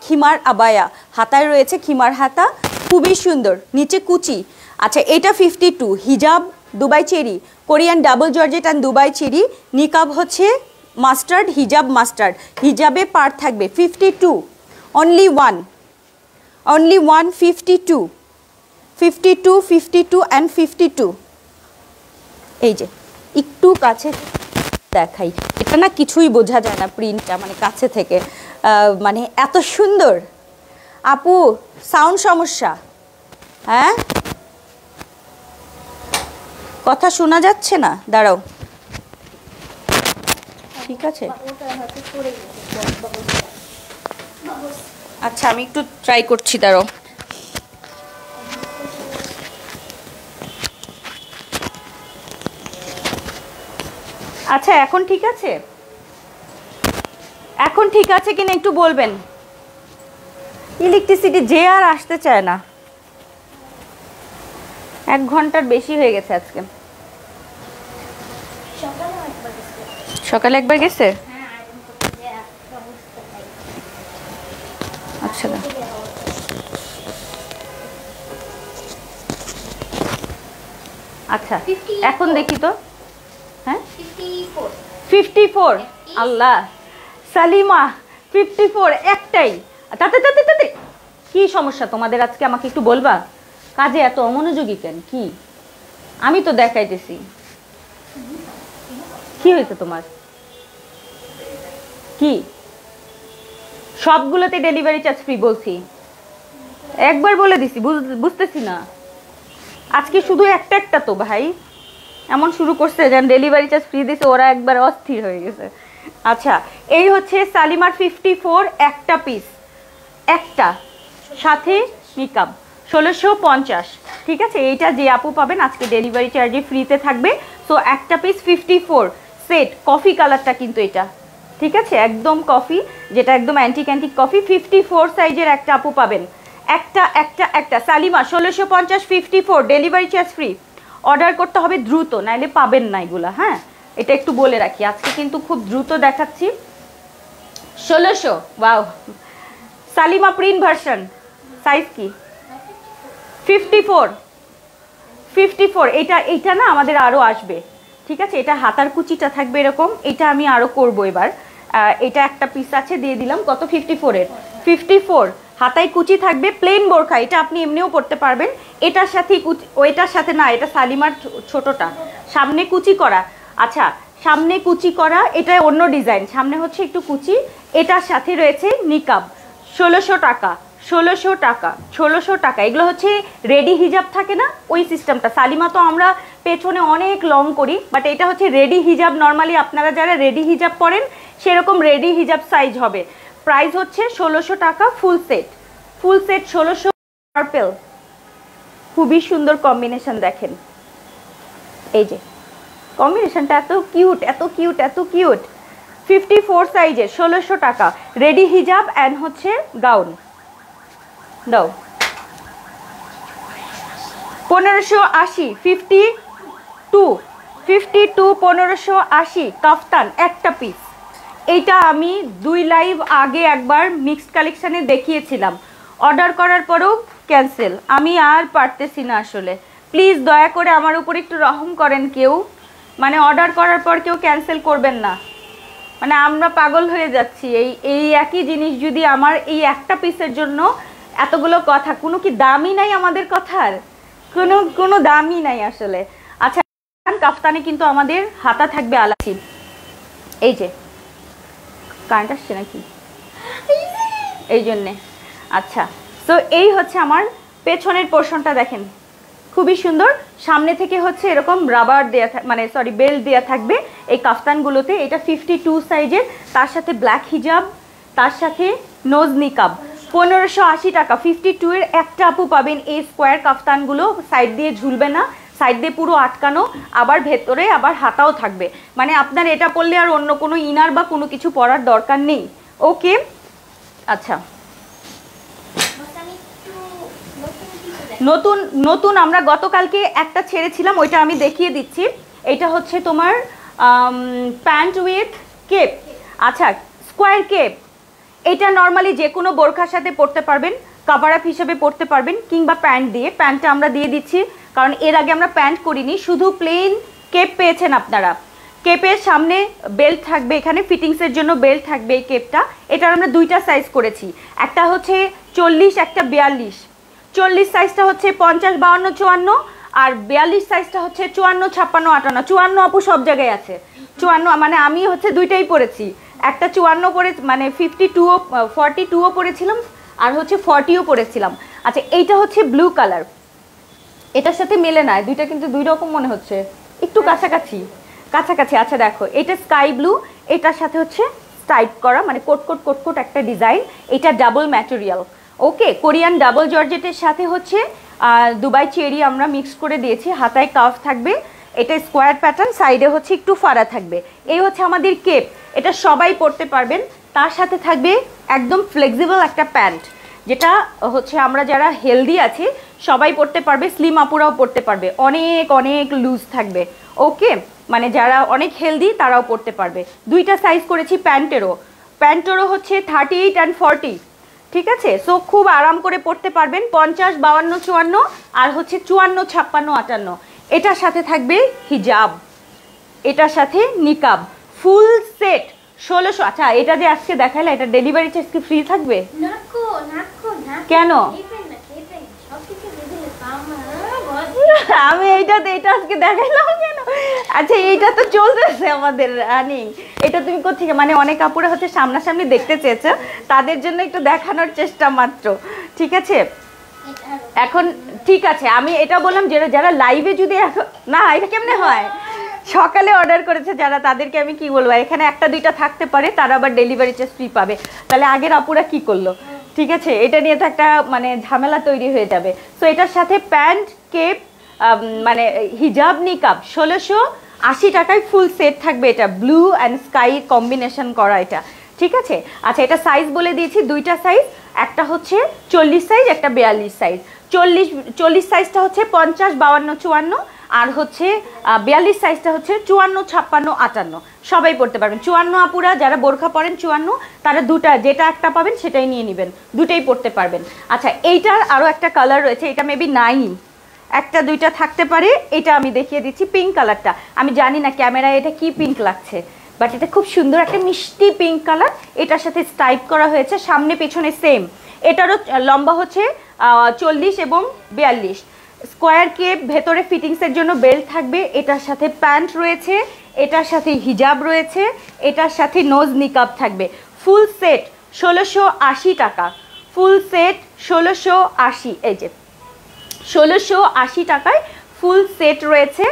খিমার আবায়া। হাতায় রয়েছে খিমার হাতা। খুবই সুন্দর। নিচে কুচি। আচ্ছা এটা ফিফটি টু হিজাব, Dubai cherry. Korean double georgette and Dubai cherry. নিকাব হচ্ছে মাস্টার্ড, হিজাব মাস্টার্ড। হিজাবে পার থাকবে fifty two only one only one fifty two fifty two fifty two and fifty two এই যে, একটু কাছে দেখাই। এটা না কিছুই বোঝা যায় না প্রিন্টটা মানে কাছে থেকে। মানে এত সুন্দর। আপু সাউন্ড সমস্যা। হ্যাঁ? কথা শোনা যাচ্ছে না? দাঁড়াও। ঠিক আছে? আচ্ছা আমি একটু ট্রাই করছি দাঁড়াও। আচ্ছা এখন ঠিক আছে? এখন ঠিক আছে কিনা একটু বলবেন? ইলেকট্রিসিটি যে আর আসতে চায় না। এক ঘণ্টার বেশি হয়ে গেছে আজকে। সকালে একবার গেছে? আচ্ছা আচ্ছা এখন দেখি তো। হ্যাঁ? Fifty four. আল্লাহ। সালিমা, ফিফটি ফোর, একটাই। তাতে তাতে তাতে। কি সমস্যা? তোমাদের আজকে আমাকে একটু বলবা? কাজে এত অমনোযোগী কেন? কি? আমি তো দেখাইতেছি। কি হয়েছে তোমার? কি? সবগুলোতে ডেলিভারি চার্জ ফ্রি বলছি। একবার বলে দিছি, বুঝ- বুঝতেছি না। আজকে শুধু একটা একটা তো ভাই। এমন শুরু করছে যেন ডেলিভারি চার্জ ফ্রি দিছে, ওরা একবার অস্থির হয়ে গেছে। আচ্ছা এই হচ্ছে সালিমার ফিফটি ফোর একটা পিস একটা। সাথে নিকাম ষোলোশো পঞ্চাশ। ঠিক আছে? এইটা যে আপু পাবেন, আজকে ডেলিভারি চার্জে ফ্রিতে থাকবে। সো একটা piece fifty four set coffee কালারটা কিন্তু এটা। ঠিক আছে? একদম কফি যেটা একদম antique antique coffee fifty four সাইজের একটা আপু পাবেন। একটা একটা একটা। সালিমা, ষোলোশো পঞ্চাশ fifty four delivery charge free order করতে হবে দ্রুত, নাইলে পাবেন না এগুলো হ্যাঁ? এটা একটু বলে রাখি, আজকে কিন্তু খুব দ্রুত দেখাচ্ছি। ষোলোশো বাও সালিমা প্রিন্ট ভার্সন সাইজ কি? ফিফটি ফোর ফিফটি ফোর এটা এইটা না আমাদের আরও আসবে। ঠিক আছে? এটা হাতার কুচিটা থাকবে এরকম। এটা আমি আরও করব এবার। এটা একটা পিস আছে, দিয়ে দিলাম। কত? ফিফটি ফোরের ফিফটি ফোর হাতায় কুচি থাকবে প্লেন বোরখা। এটা আপনি এমনিও পড়তে পারবেন। এটার সাথে ওইটার সাথে না, এটা সালিমার ছোটটা। সামনে কুচি করা। আচ্ছা সামনে কুচি করা, এটা অন্য ডিজাইন সামনে হচ্ছে একটু কুচি। এটার সাথে রয়েছে নিকাব ষোলোশো টাকা। ষোলোশো টাকা ষোলোশো টাকা। এগুলো হচ্ছে রেডি হিজাব থাকে না? ওই সিস্টেমটা সালিমা তো আমরা পেছনে অনেক লং করি বাট এটা হচ্ছে রেডি হিজাব নর্মালি আপনারা যারা রেডি হিজাব পরেন, সেরকম রেডি হিজাব সাইজ হবে। প্রাইস হচ্ছে ষোলোশো টাকা ফুল সেট ফুল সেট ষোলোশো পার্পেল খুবই সুন্দর কম্বিনেশন দেখেন। এই যে কম্বিনেশনটা এত কিউট এত কিউট এত কিউট ফিফটি ফোর সাইজের ষোলোশো টাকা। রেডি হিজাব অ্যান্ড হচ্ছে গাউন দাও। পনেরোশো আশি ফিফটি টু ফিফটি টু পনেরোশো আশি, কাফতান, একটা পিস এইটা আমি দুই লাইভ আগে একবার মিক্সড কালেকশানে দেখিয়েছিলাম। অর্ডার করার পরেও ক্যান্সেল আমি আর পারতেছি না আসলে। প্লিজ দয়া করে আমার উপর একটু রহম করেন কেউ। মানে অর্ডার করার পর কেউ ক্যান্সেল করবেন না। মানে আমরা পাগল হয়ে যাচ্ছি। এই এই একই জিনিস যদি আমার এই একটা পিসের জন্য এতগুলো কথা, কোনো কি দামই নাই আমাদের কথার? কোনো কোনো দামই নাই আসলে। আচ্ছা কাফতানে কিন্তু আমাদের হাতা থাকবে আলাচি। এই যে কারেন্ট আসছে নাকি? এই জন্যে। আচ্ছা তো এই হচ্ছে আমার পেছনের পোর্শনটা দেখেন। খুবই সুন্দর। সামনে থেকে হচ্ছে এরকম রাবার দেয়া মানে সরি বেল্ট দেয়া থাকবে এই কাফতানগুলোতে। এটা ফিফটি টু সাইজের তার সাথে ব্ল্যাক হিজাব তার সাথে নোজ নিকাব পনেরোশো আশি টাকা। ফিফটি টু এর একটা আপু পাবেন এই স্কোয়ার কাফতানগুলো। সাইড দিয়ে ঝুলবে না সাইড দিয়ে পুরো আটকানো, আবার ভেতরে আবার হাতাও থাকবে। মানে আপনার এটা পরলে আর অন্য কোনো ইনার বা কোনো কিছু পরার দরকার নেই। ওকে? আচ্ছা। নতুন নতুন আমরা গতকালকে একটা ছেড়েছিলাম, ওইটা আমি দেখিয়ে দিচ্ছি। এটা হচ্ছে তোমার প্যান্ট উইথ কেপ আচ্ছা স্কোয়ার কেপ এটা নর্মালি যে কোনো বোরখার সাথে পরতে পারবেন কাভার আপ হিসেবে পরতে পারবেন, কিংবা প্যান্ট দিয়ে। প্যান্টটা আমরা দিয়ে দিচ্ছি, কারণ এর আগে আমরা প্যান্ট করিনি, শুধু প্লেন কেপ পেয়েছেন আপনারা। কেপের সামনে বেল্ট থাকবে এখানে ফিটিংসের জন্য বেল্ট থাকবে এই কেপটা এটার আমরা দুইটা সাইজ করেছি। একটা হচ্ছে চল্লিশ, একটা বিয়াল্লিশ। চল্লিশ সাইজটা হচ্ছে পঞ্চাশ, বাউন্ন, চুয়ান্ন, আর বিয়াল্লিশ সাইজটা হচ্ছে চুয়ান্ন, ছাপ্পান্ন, আটান্ন। চুয়ান্ন আপু সব জায়গায় আছে। চুয়ান্ন মানে আমি হচ্ছে দুইটাই পড়েছি একটা চুয়ান্ন পরে মানে ফিফটি টুও ফর্টি টুও পরেছিলাম আর হচ্ছে ফর্টিও পরেছিলাম। আচ্ছা এইটা হচ্ছে ব্লু কালার এটার সাথে মেলে না দুইটা কিন্তু দুই রকম মনে হচ্ছে। একটু কাছাকাছি কাছাকাছি। আচ্ছা দেখো এটা স্কাই ব্লু এটার সাথে হচ্ছে টাইপ করা মানে কোট কোট কোট কোট একটা ডিজাইন এটা double material okay Korean double জর্জেটের সাথে হচ্ছে দুবাই চেরি আমরা মিক্স করে দিয়েছি। হাতায় কাফ থাকবে। এটা স্কোয়ার প্যাটার্ন সাইডে হচ্ছে একটু ফাড়া থাকবে। এই হচ্ছে আমাদের কেপ এটা সবাই পরতে পারবেন। তার সাথে থাকবে একদম ফ্লেক্সিবল একটা প্যান্ট, যেটা হচ্ছে আমরা যারা হেলদি আছি, সবাই পড়তে পারবে স্লিম আপুরাও পড়তে পারবে। অনেক অনেক লুজ থাকবে। ওকে মানে যারা অনেক হেলদি তারাও পড়তে পারবে। দুইটা সাইজ করেছি প্যান্টেরও। প্যান্টেরও হচ্ছে থার্টি এইট অ্যান্ড ফর্টি ঠিক আছে? সো খুব আরাম করে পড়তে পারবেন। পঞ্চাশ, বাউান্ন, চুয়ান্ন, আর হচ্ছে চুয়ান্ন, ছাপ্পান্ন, আটান্ন। এটার সাথে থাকবে হিজাব এটার সাথে নিকাব ফুল সেট ষোলোশো। আচ্ছা এটা যে আজকে দেখাইলে এটা ডেলিভারি চার্জ কি ফ্রি থাকবে? কেন? আমি এইটা তো এটা আজকে দেখাইলাম কেন? আচ্ছা এইটা তো চলতেছে আমাদের রানিং এটা তুমি কোথেকে মানে অনেক কাপড়ে হচ্ছে সামনাসামনি দেখতে চেয়েছো তাদের জন্য একটু দেখানোর চেষ্টা মাত্র ঠিক আছে? এখন ঠিক আছে আমি এটা বললাম যারা যারা লাইভে যদি এখন না এটা কেমনে হয়? সকালে অর্ডার করেছে যারা, তাদেরকে আমি কি বলব? এখানে একটা, দুইটা থাকতে পারে, তারা আবার ডেলিভারি চার্জ ফ্রি পাবে। তাহলে আগের আপুরা কি করল? ঠিক আছে? এটা নিয়ে তো একটা মানে ঝামেলা তৈরি হয়ে যাবে। তো এটার সাথে প্যান্ট, কেপ মানে হিজাব, নিকাব ষোলোশো আশি টাকায় ফুল সেট থাকবে এটা। ব্লু অ্যান্ড স্কাই কম্বিনেশন করা এটা। ঠিক আছে? আচ্ছা এটা সাইজ বলে দিয়েছি, দুইটা সাইজ একটা হচ্ছে চল্লিশ সাইজ একটা বিয়াল্লিশ সাইজ চল্লিশ চল্লিশ সাইজটা হচ্ছে পঞ্চাশ বাউান্ন চুয়ান্ন। আর হচ্ছে বিয়াল্লিশ সাইজটা হচ্ছে চুয়ান্ন, ছাপ্পান্ন, আটান্ন। সবাই পড়তে পারবেন। চুয়ান্ন আপুরা যারা বোরখা পরেন, চুয়ান্ন, তারা দুটা, যেটা একটা পাবেন সেটাই নিয়ে নেবেন। দুটাই পড়তে পারবেন। আচ্ছা এইটার আরও একটা কালার রয়েছে, এটা মেবি নাই একটা, দুইটা থাকতে পারে, এটা আমি দেখিয়ে দিচ্ছি পিঙ্ক কালারটা আমি জানি না ক্যামেরায় এটা কি পিঙ্ক লাগছে বাট এটা খুব সুন্দর একটা মিষ্টি পিঙ্ক কালার এটার সাথে স্টাইপ করা হয়েছে, সামনে, পেছনে সেম এটারও লম্বা হচ্ছে চল্লিশ এবং বিয়াল্লিশ। স্কোয়ার কেপ ভেতরে ফিটিংসের জন্য বেল্ট থাকবে, এটার সাথে প্যান্ট রয়েছে, এটার সাথে হিজাব রয়েছে, এটার সাথে নোজ নিকাব থাকবে। ফুল সেট ষোলোশো আশি টাকা, ফুল সেট ষোলোশো আশি, এই যে ষোলোশো আশি টাকায় ফুল সেট রয়েছে।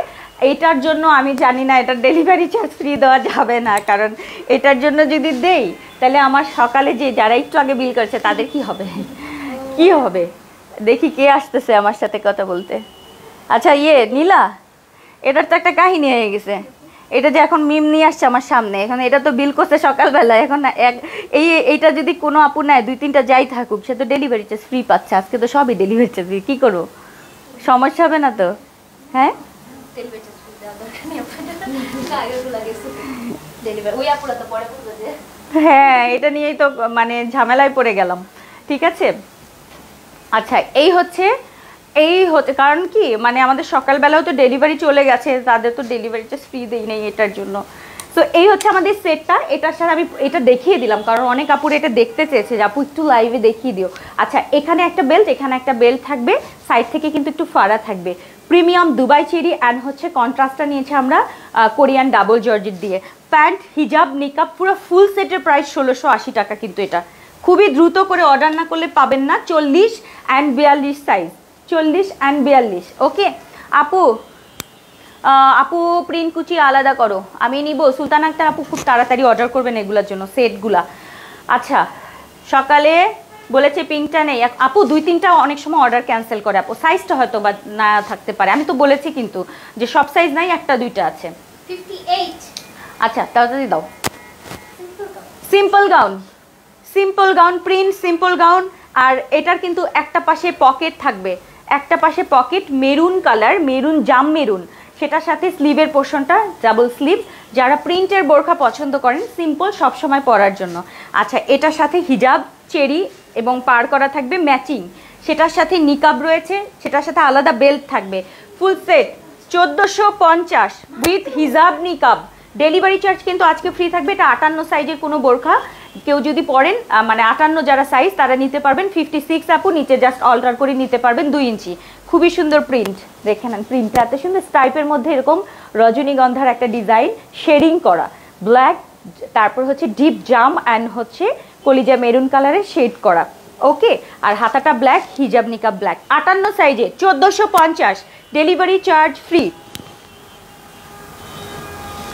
এটার জন্য আমি জানি না, এটার ডেলিভারি চার্জ ফ্রি দেওয়া যাবে না, কারণ এটার জন্য যদি দেই, তাহলে আমার সকালে যে, যারা একটু আগে বিল করেছে, তাদের কি হবে? কি হবে? দেখি কে আসতেছে আমার সাথে কথা বলতে। আচ্ছা ইয়ে নীলা এটার তো একটা কাহিনী হয়ে গেছে। এটা যে এখন মিম নিয়ে আসছে আমার সামনে এখন এটা তো বিল করছে সকালবেলা এখন এক এই এইটা যদি কোনো আপু নেয় দুই তিনটা যাই থাকুক সে তো ডেলিভারি চার্জ ফ্রি পাচ্ছে আজকে তো সবই ডেলিভারি চার্জ কী করব? সমস্যা হবে না তো? হ্যাঁ? হ্যাঁ এটা নিয়েই তো মানে ঝামেলায় পড়ে গেলাম। ঠিক আছে? আচ্ছা এই হচ্ছে, এই হতে, কারণ কি মানে আমাদের সকালবেলাও তো ডেলিভারি চলে গেছে, তাদের তো ডেলিভারি চার্জ ফ্রি দেই নেই এটার জন্য। তো এই হচ্ছে আমাদের সেটটা এটার সাথে আমি, এটা দেখিয়ে দিলাম, কারণ অনেক আপুরে এটা দেখতে চেয়েছে যে, আপু একটু লাইভে দেখিয়ে দিও। আচ্ছা এখানে একটা বেল্ট এখানে একটা বেল্ট থাকবে সাইড থেকে কিন্তু একটু ফাড়া থাকবে। প্রিমিয়াম দুবাই চেরি অ্যান্ড হচ্ছে কন্ট্রাস্টটা নিয়েছে আমরা কোরিয়ান ডাবল জর্জেট দিয়ে। প্যান্ট হিজাব নিকাব পুরো ফুল সেটের প্রাইস ষোলোশো টাকা কিন্তু এটা। খুবই দ্রুত করে অর্ডার না করলে পাবেন না। চল্লিশ অ্যান্ড বিয়াল্লিশ সাইজ চল্লিশ অ্যান্ড বিয়াল্লিশ। ওকে আপু আপু প্রিন্ট কুচি আলাদা করো। আমি নিব। সুলতান আক্তার আপু খুব তাড়াতাড়ি অর্ডার করবেন এগুলোর জন্য সেটগুলা। আচ্ছা সকালে বলেছে পিঙ্কটা নেই। আপু দুই তিনটা অনেক সময় অর্ডার ক্যান্সেল করে আপু। সাইজটা হয়তো বা না থাকতে পারে। আমি তো বলেছি কিন্তু যে সব সাইজ নাই একটা দুইটা আছে। আচ্ছা তাড়াতাড়ি দাও। Simple gown simple gown print simple gown আর এটার কিন্তু একটা পাশে পকেট থাকবে। একটা পাশে পকেট মেরুন কালার মেরুন জাম মেরুন সেটার সাথে স্লিভের পোর্শনটা ডাবল স্লিভ যারা প্রিন্টের বোরখা পছন্দ করেন সিম্পল সবসময় পরার জন্য। আচ্ছা এটার সাথে হিজাব চেরি এবং পার করা থাকবে ম্যাচিং সেটার সাথে নিকাব রয়েছে, সেটার সাথে আলাদা বেল্ট থাকবে। ফুল সেট চোদ্দোশো পঞ্চাশ উইথ হিজাব নিকাব ডেলিভারি চার্জ কিন্তু আজকে ফ্রি থাকবে, এটা আটান্ন সাইজের কোনো বোরখা। কেউ যদি পড়েন মানে আটান্ন যারা সাইজ তারা নিতে পারবেন ফিফটি সিক্স আপু, নিচে জাস্ট অল্টার করে নিতে পারবেন দুই ইঞ্চি। খুবই সুন্দর প্রিন্ট দেখে নেন প্রিন্টটা এত সুন্দর স্টাইপের মধ্যে এরকম রজনীগন্ধার একটা ডিজাইন শেডিং করা। ব্ল্যাক তারপর হচ্ছে ডিপ জাম অ্যান্ড হচ্ছে কলিজা মেরুন কালারের শেড করা। ওকে আর হাতাটা ব্ল্যাক হিজাব নিকাব ব্ল্যাক আটান্ন সাইজে চোদ্দোশো পঞ্চাশ। ডেলিভারি চার্জ ফ্রি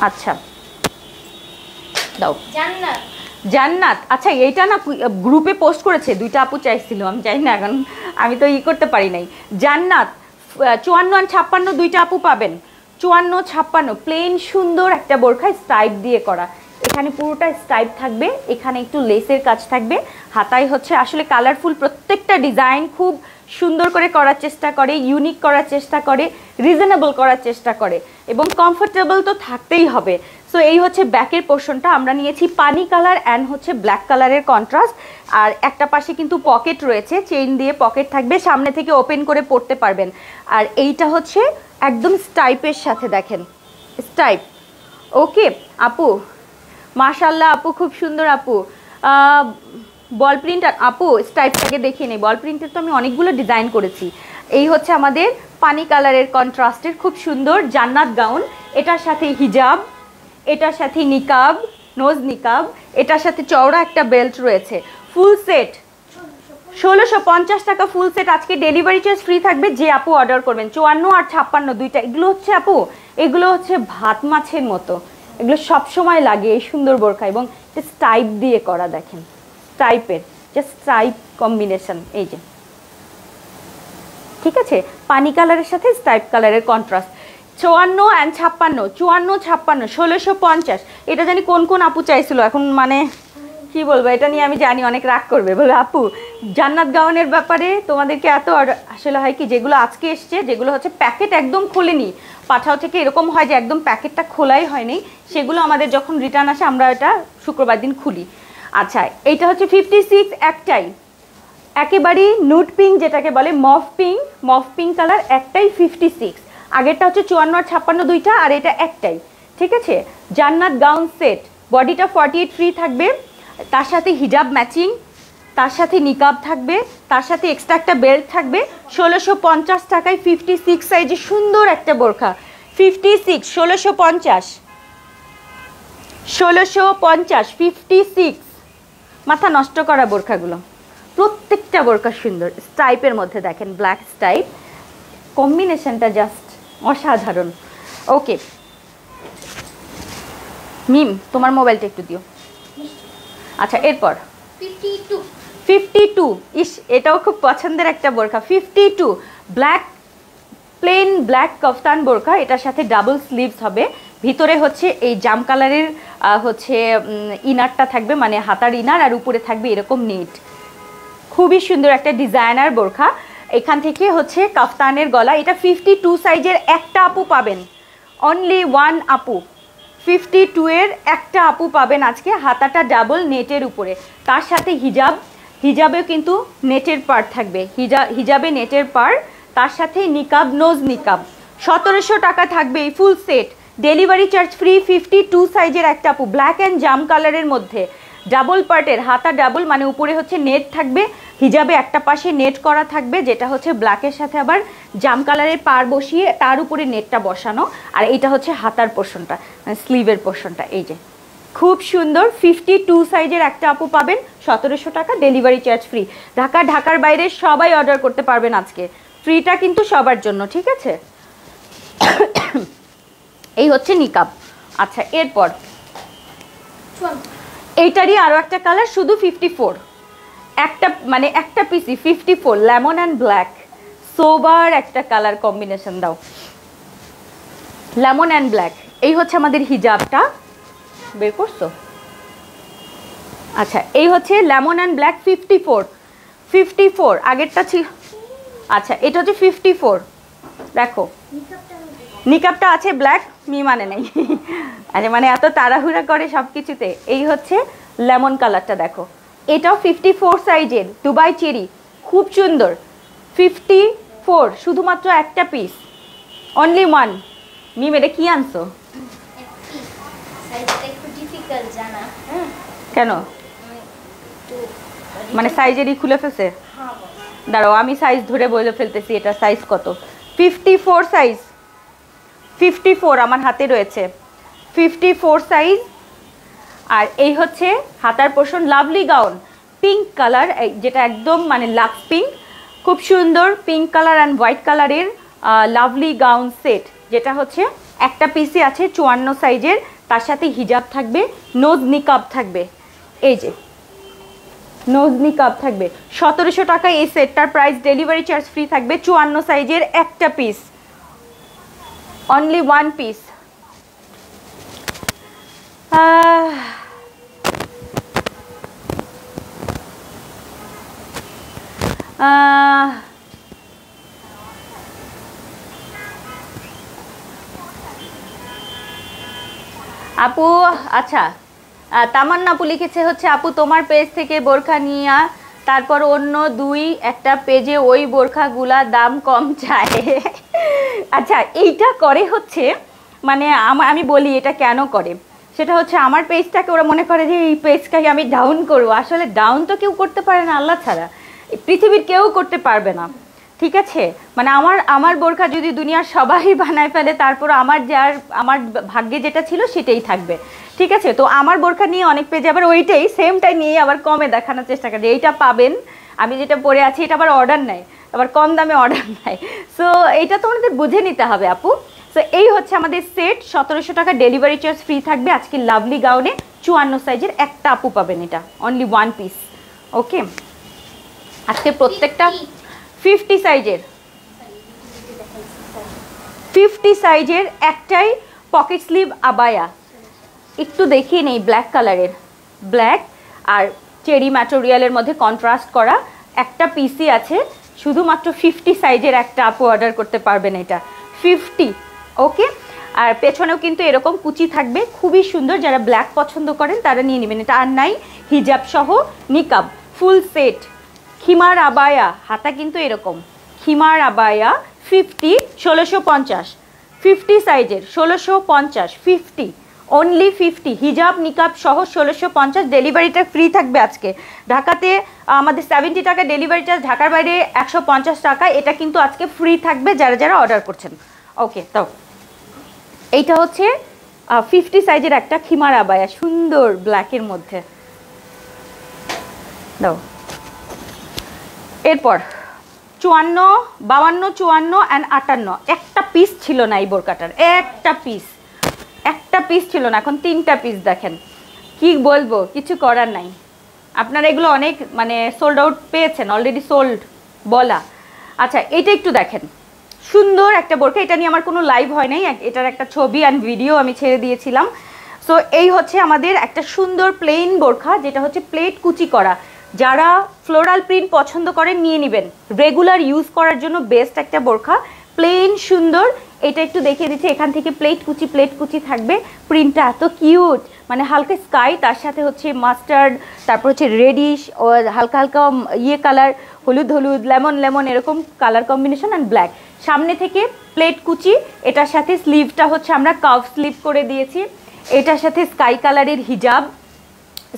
আচ্ছা। দাও। জান্নাত। জান্নাত। আচ্ছা এইটা না গ্রুপে পোস্ট করেছে, দুইটা আপু চাইছিল, আমি জানি না এখন, আমি তো ই করতে পারি নাই। জান্নাত চুয়ান্ন আর ছাপ্পান্ন দুইটা আপু পাবেন। চুয়ান্ন, ছাপ্পান্ন প্লেন সুন্দর একটা বোরখা স্টাইপ দিয়ে করা। এখানে পুরোটা স্টাইপ থাকবে, এখানে একটু লেসের কাজ থাকবে। হাতায় হচ্ছে আসলে কালারফুল প্রত্যেকটা ডিজাইন খুব সুন্দর করে করার চেষ্টা করে ইউনিক করার চেষ্টা করে রিজনেবল করার চেষ্টা করে। এবং কমফোর্টেবল তো থাকতেই হবে। সো এই হচ্ছে ব্যাকের পোর্শনটা আমরা নিয়েছি পানি কালার অ্যান্ড হচ্ছে ব্ল্যাক কালারের কন্ট্রাস্ট আর একটা পাশে কিন্তু পকেট রয়েছে। চেইন দিয়ে পকেট থাকবে। সামনে থেকে ওপেন করে পড়তে পারবেন। আর এইটা হচ্ছে একদম স্টাইপের সাথে দেখেন। স্টাইপ ওকে আপু। মাশাল্লাহ আপু খুব সুন্দর, আপু। বল প্রিন্ট আপু স্টাইপটাকে দেখিয়ে নেই। বল প্রিন্টের তো আমি অনেকগুলো ডিজাইন করেছি। এই হচ্ছে আমাদের পানি কালারের কন্ট্রাস্টের খুব সুন্দর জান্নাত গাউন এটার সাথে হিজাব এটার সাথে নিকাব নোজ নিকাব, এটার সাথে চওড়া একটা বেল্ট রয়েছে। ফুল সেট ষোলোশো পঞ্চাশ টাকা ফুল সেট আজকে ডেলিভারি চার্জ ফ্রি থাকবে। যে আপু অর্ডার করবেন, চুয়ান্ন আর ছাপ্পান্ন দুইটা। এগুলো হচ্ছে আপু, এগুলো হচ্ছে ভাত মাছের মতো। এগুলো সব সময় লাগে এই সুন্দর বোরখা এবং স্টাইপ দিয়ে করা, দেখেন। স্টাইপের জাস্ট স্টাইপ কম্বিনেশন এই যে। ঠিক আছে? পানি কালারের সাথে স্টাইপ কালারের কন্ট্রাস্ট চুয়ান্ন অ্যান্ড ছাপ্পান্ন, চুয়ান্ন, ছাপ্পান্ন, ষোলোশো পঞ্চাশ। এটা জানি কোন কোন আপু চাইছিল? এখন মানে কি বলব, এটা নিয়ে আমি জানি, অনেক রাগ করবে। বলে, আপু, জান্নাত গাউনের ব্যাপারে তোমাদেরকে এত আসলে হয় কি, যেগুলো আজকে এসছে, যেগুলো হচ্ছে প্যাকেট একদম খোলেনি। পাঠাও থেকে এরকম হয় যে একদম প্যাকেটটা খোলাই হয়নি। সেগুলো আমাদের যখন রিটার্ন আসে, আমরা এটা শুক্রবার দিন খুলি। আচ্ছা এইটা হচ্ছে ফিফটি সিক্স একটাই। একেবারেই নুট পিঙ্ক যেটাকে বলে, mauve pink mauve pink colour একটাই ফিফটি সিক্স আগেরটা হচ্ছে চুয়ান্ন আর ছাপ্পান্ন দুইটা, আর এটা একটাই। ঠিক আছে? জান্নাত গাউন সেট বডিটা ফর্টি এইট ফ্রি থাকবে। তার সাথে হিজাব ম্যাচিং তার সাথে নিকাব থাকবে, তার সাথে এক্সট্রা একটা বেল্ট থাকবে। ষোলোশো পঞ্চাশ টাকায় ফিফটি সিক্স সাইজে সুন্দর একটা বোরখা। ফিফটি সিক্স ষোলোশো পঞ্চাশ। ষোলোশো পঞ্চাশ ফিফটি সিক্স মাথা নষ্ট করা বোরখাগুলো। প্রত্যেকটা বোরখা সুন্দর। স্টাইপের মধ্যে দেখেন ব্ল্যাক স্টাইপ কম্বিনেশনটা জাস্ট অসাধারণ। ওকে। মিম তোমার মোবাইলটা একটু দিও। আচ্ছা এরপর। Fifty two. ইস এটাও খুব পছন্দের একটা বোরখা। Fifty two. Black plain black কফতান বোরখা। এটার সাথে ডাবল স্লিভস হবে। ভিতরে হচ্ছে এই জাম কালারের হচ্ছে ইনারটা থাকবে মানে হাতার ইনার আর উপরে থাকবে এরকম নেট। খুবই সুন্দর একটা ডিজাইনার বোরখা। এখান থেকে হচ্ছে কাফতানের গলা। এটা ফিফটি টু সাইজের একটা আপু পাবেন। অনলি ওয়ান আপু। ফিফটি টু এর একটা আপু পাবেন আজকে। হাতাটা ডাবল নেটের উপরে। তার সাথে হিজাব। হিজাবেও কিন্তু নেটের পার থাকবে। হিজা হিজাবে নেটের পার তার সাথে নিকাব নোজ নিকাব। সতেরোশো টাকা থাকবে এই full set delivery charge free fifty two সাইজের একটা আপু। ব্ল্যাক অ্যান্ড জাম কালারের মধ্যে। ডাবল পার্টের, হাতা ডাবল মানে উপরে হচ্ছে নেট থাকবে, হিজাবে একটা পাশে নেট করা থাকবে, যেটা হচ্ছে ব্ল্যাকের সাথে আবার জাম কালারের পার বসিয়ে তার উপরে নেটটা বসানো, আর এটা হচ্ছে হাতার পোর্শনটা স্লিভের পোর্শনটা এই যে। খুব সুন্দর ফিফটি টু সাইজের একটা আপু পাবেন, সতেরোশো টাকা ডেলিভারি চার্জ ফ্রি ঢাকা, ঢাকার বাইরে সবাই অর্ডার করতে পারবেন আজকে। ফ্রিটা কিন্তু সবার জন্য, ঠিক আছে? (coughs) এই হচ্ছে নিকাব আচ্ছা এরপর। এইটারই আরও একটা কালার শুধু ফিফটি ফোর একটা মানে একটা পিসি fifty four lemon and black sober একটা কালার কম্বিনেশন দাও। লেমন অ্যান্ড ব্ল্যাক এই হচ্ছে আমাদের হিজাবটা। বের করছ? আচ্ছা এই হচ্ছে lemon and black fifty four fifty four আগেরটা ছিল। আচ্ছা এটা হচ্ছে ফিফটি ফোর দেখো। নিকাবটা আছে ব্ল্যাক মি মানে নেই। আচ্ছা মানে এত তাড়াহুড়া করে সব কিছুতে এই হচ্ছে লেমন কালারটা দেখো। এটাও ফিফটি ফোর সাইজের দুবাই চেরি খুব সুন্দর। ফিফটি ফোর শুধুমাত্র একটা পিস অনলি ওয়ান মিম এটা কি আনছো? কেন? মানে সাইজেরই খুলে ফেলছে? হ্যাঁ দাঁড়াও আমি সাইজ ধরে বলে ফেলতেছি এটা সাইজ কত? ফিফটি ফোর সাইজ ফিফটি আমার হাতে রয়েছে। ফিফটি সাইজ আর এই হচ্ছে হাতার পোষণ লাভলি গাউন পিঙ্ক কালার যেটা একদম মানে লাক্স পিঙ্ক খুব সুন্দর পিঙ্ক কালার অ্যান্ড হোয়াইট কালারের লাভলি গাউন সেট যেটা হচ্ছে একটা পিসে আছে চুয়ান্ন সাইজের তার সাথে হিজাব থাকবে নোজ নিকাব থাকবে। এই যে নোজনি কাপ থাকবে। সতেরোশো টাকায় এই সেটটার প্রাইস ডেলিভারি চার্জ ফ্রি থাকবে, চুয়ান্ন সাইজের একটা piece only one piece. Uh, uh, আপু আচ্ছা তামান্না আপু লিখেছে হচ্ছে আপু তোমার পেজ থেকে বোরখা নিয়া তারপর অন্য দুই একটা পেজে ওই বোরখাগুলা দাম কম চায়। আচ্ছা এইটা করে হচ্ছে মানে আমা- বলি এটা কেন করে? সেটা হচ্ছে আমার পেজটাকে ওরা মনে করে যে এই পেজটাকে আমি ডাউন করব। আসলে ডাউন তো কেউ করতে পারে না, আল্লাহ ছাড়া। পৃথিবীর কেউ করতে পারবে না। ঠিক আছে? মানে আমার আমার বোরখা যদি দুনিয়ার সবাই বানায় ফেলে, তারপর আমার যার, আমার ভাগ্যে যেটা ছিল সেটাই থাকবে। ঠিক আছে? তো আমার বোরখা নিয়ে অনেক পেজে আবার ওইটাই সেমটাই নিয়ে আবার কমে দেখানোর চেষ্টা করে। এইটা পাবেন। আমি যেটা পরে আছি, এটা আবার অর্ডার নেয় আবার কম দামে অর্ডার নেয় সো এইটা তোমাদের বুঝে নিতে হবে আপু। সো এই হচ্ছে আমাদের সেট সতেরোশো টাকা ডেলিভারি চার্জ ফ্রি থাকবে আজকে লাভলি গাউনে চুয়ান্ন সাইজের একটা আপু পাবেন এটা। অনলি ওয়ান পিস ওকে আজকে প্রত্যেকটা ফিফটি সাইজের ফিফটি সাইজের একটাই পকেট স্লিভ আবায়া একটু দেখিয়ে নেই ব্ল্যাক কালারের ব্ল্যাক আর চেরি ম্যাটেরিয়ালের মধ্যে কন্ট্রাস্ট করা একটা পিসি আছে, শুধুমাত্র ফিফটি সাইজের একটা আপু অর্ডার করতে পারবেন এটা। ফিফটি ওকে আর পেছনেও কিন্তু এরকম কুচি থাকবে, খুবই সুন্দর। যারা ব্ল্যাক পছন্দ করেন, তারা নিয়ে নেবেন। এটা আর নাই হিজাব সহ নিকাব ফুল সেট খিমার আবায়া, হাতা কিন্তু এরকম। খিমার আবায়া ফিফটি ষোলোশো পঞ্চাশ। ফিফটি সাইজের ষোলোশো পঞ্চাশ ফিফটি অনলি ফিফটি হিজাব, নিকাব সহ ষোলোশো পঞ্চাশ ডেলিভারিটা ফ্রি থাকবে আজকে। ঢাকাতে আমাদের সেভেন্টি টাকা ডেলিভারি চার্জ ঢাকার বাইরে একশো পঞ্চাশ টাকা। এটা কিন্তু আজকে ফ্রি থাকবে যারা যারা অর্ডার করছেন। ওকে তো। এইটা হচ্ছে ফিফটি সাইজের একটা খিমার আবায়া, সুন্দর ব্ল্যাকের মধ্যে। দাও। এরপর, চুয়ান্ন বাউান্ন চুয়ান্ন অ্যান্ড আটান্ন। একটা পিস ছিল না এই বোরকাটার। একটা পিস একটা পিস ছিল না, এখন তিনটা পিস দেখেন। কি বলব, কিছু করার নাই। আপনারা এগুলো অনেক মানে সোল্ড আউট পেয়েছেন অলরেডি সোল্ড বলা। আচ্ছা এটা একটু দেখেন। সুন্দর একটা বোরকা এটা নিয়ে আমার কোনো লাইভ হয় নাই এটার একটা ছবি অ্যান্ড ভিডিও আমি ছেড়ে দিয়েছিলাম। সো এই হচ্ছে আমাদের একটা সুন্দর প্লেন বোরখা, যেটা হচ্ছে প্লেট কুচি করা। যারা ফ্লোরাল প্রিন্ট পছন্দ করেন, নিয়ে নেবেন। রেগুলার ইউজ করার জন্য বেস্ট একটা বোরখা প্লেন সুন্দর এটা একটু দেখিয়ে দিচ্ছি, এখান থেকে প্লেট কুচি প্লেট কুচি থাকবে। প্রিন্টটা এত কিউট মানে হালকা স্কাই তার সাথে হচ্ছে মাস্টার্ড তারপর হচ্ছে রেডিশ ও হালকা হালকা ইয়ে কালার হলুদ হলুদ লেমন লেমন এরকম কালার কম্বিনেশন অ্যান্ড ব্ল্যাক সামনে থেকে প্লেট কুচি, এটার সাথে স্লিভটা হচ্ছে আমরা কাভ স্লিভ করে দিয়েছি। এটার সাথে স্কাই কালারের হিজাব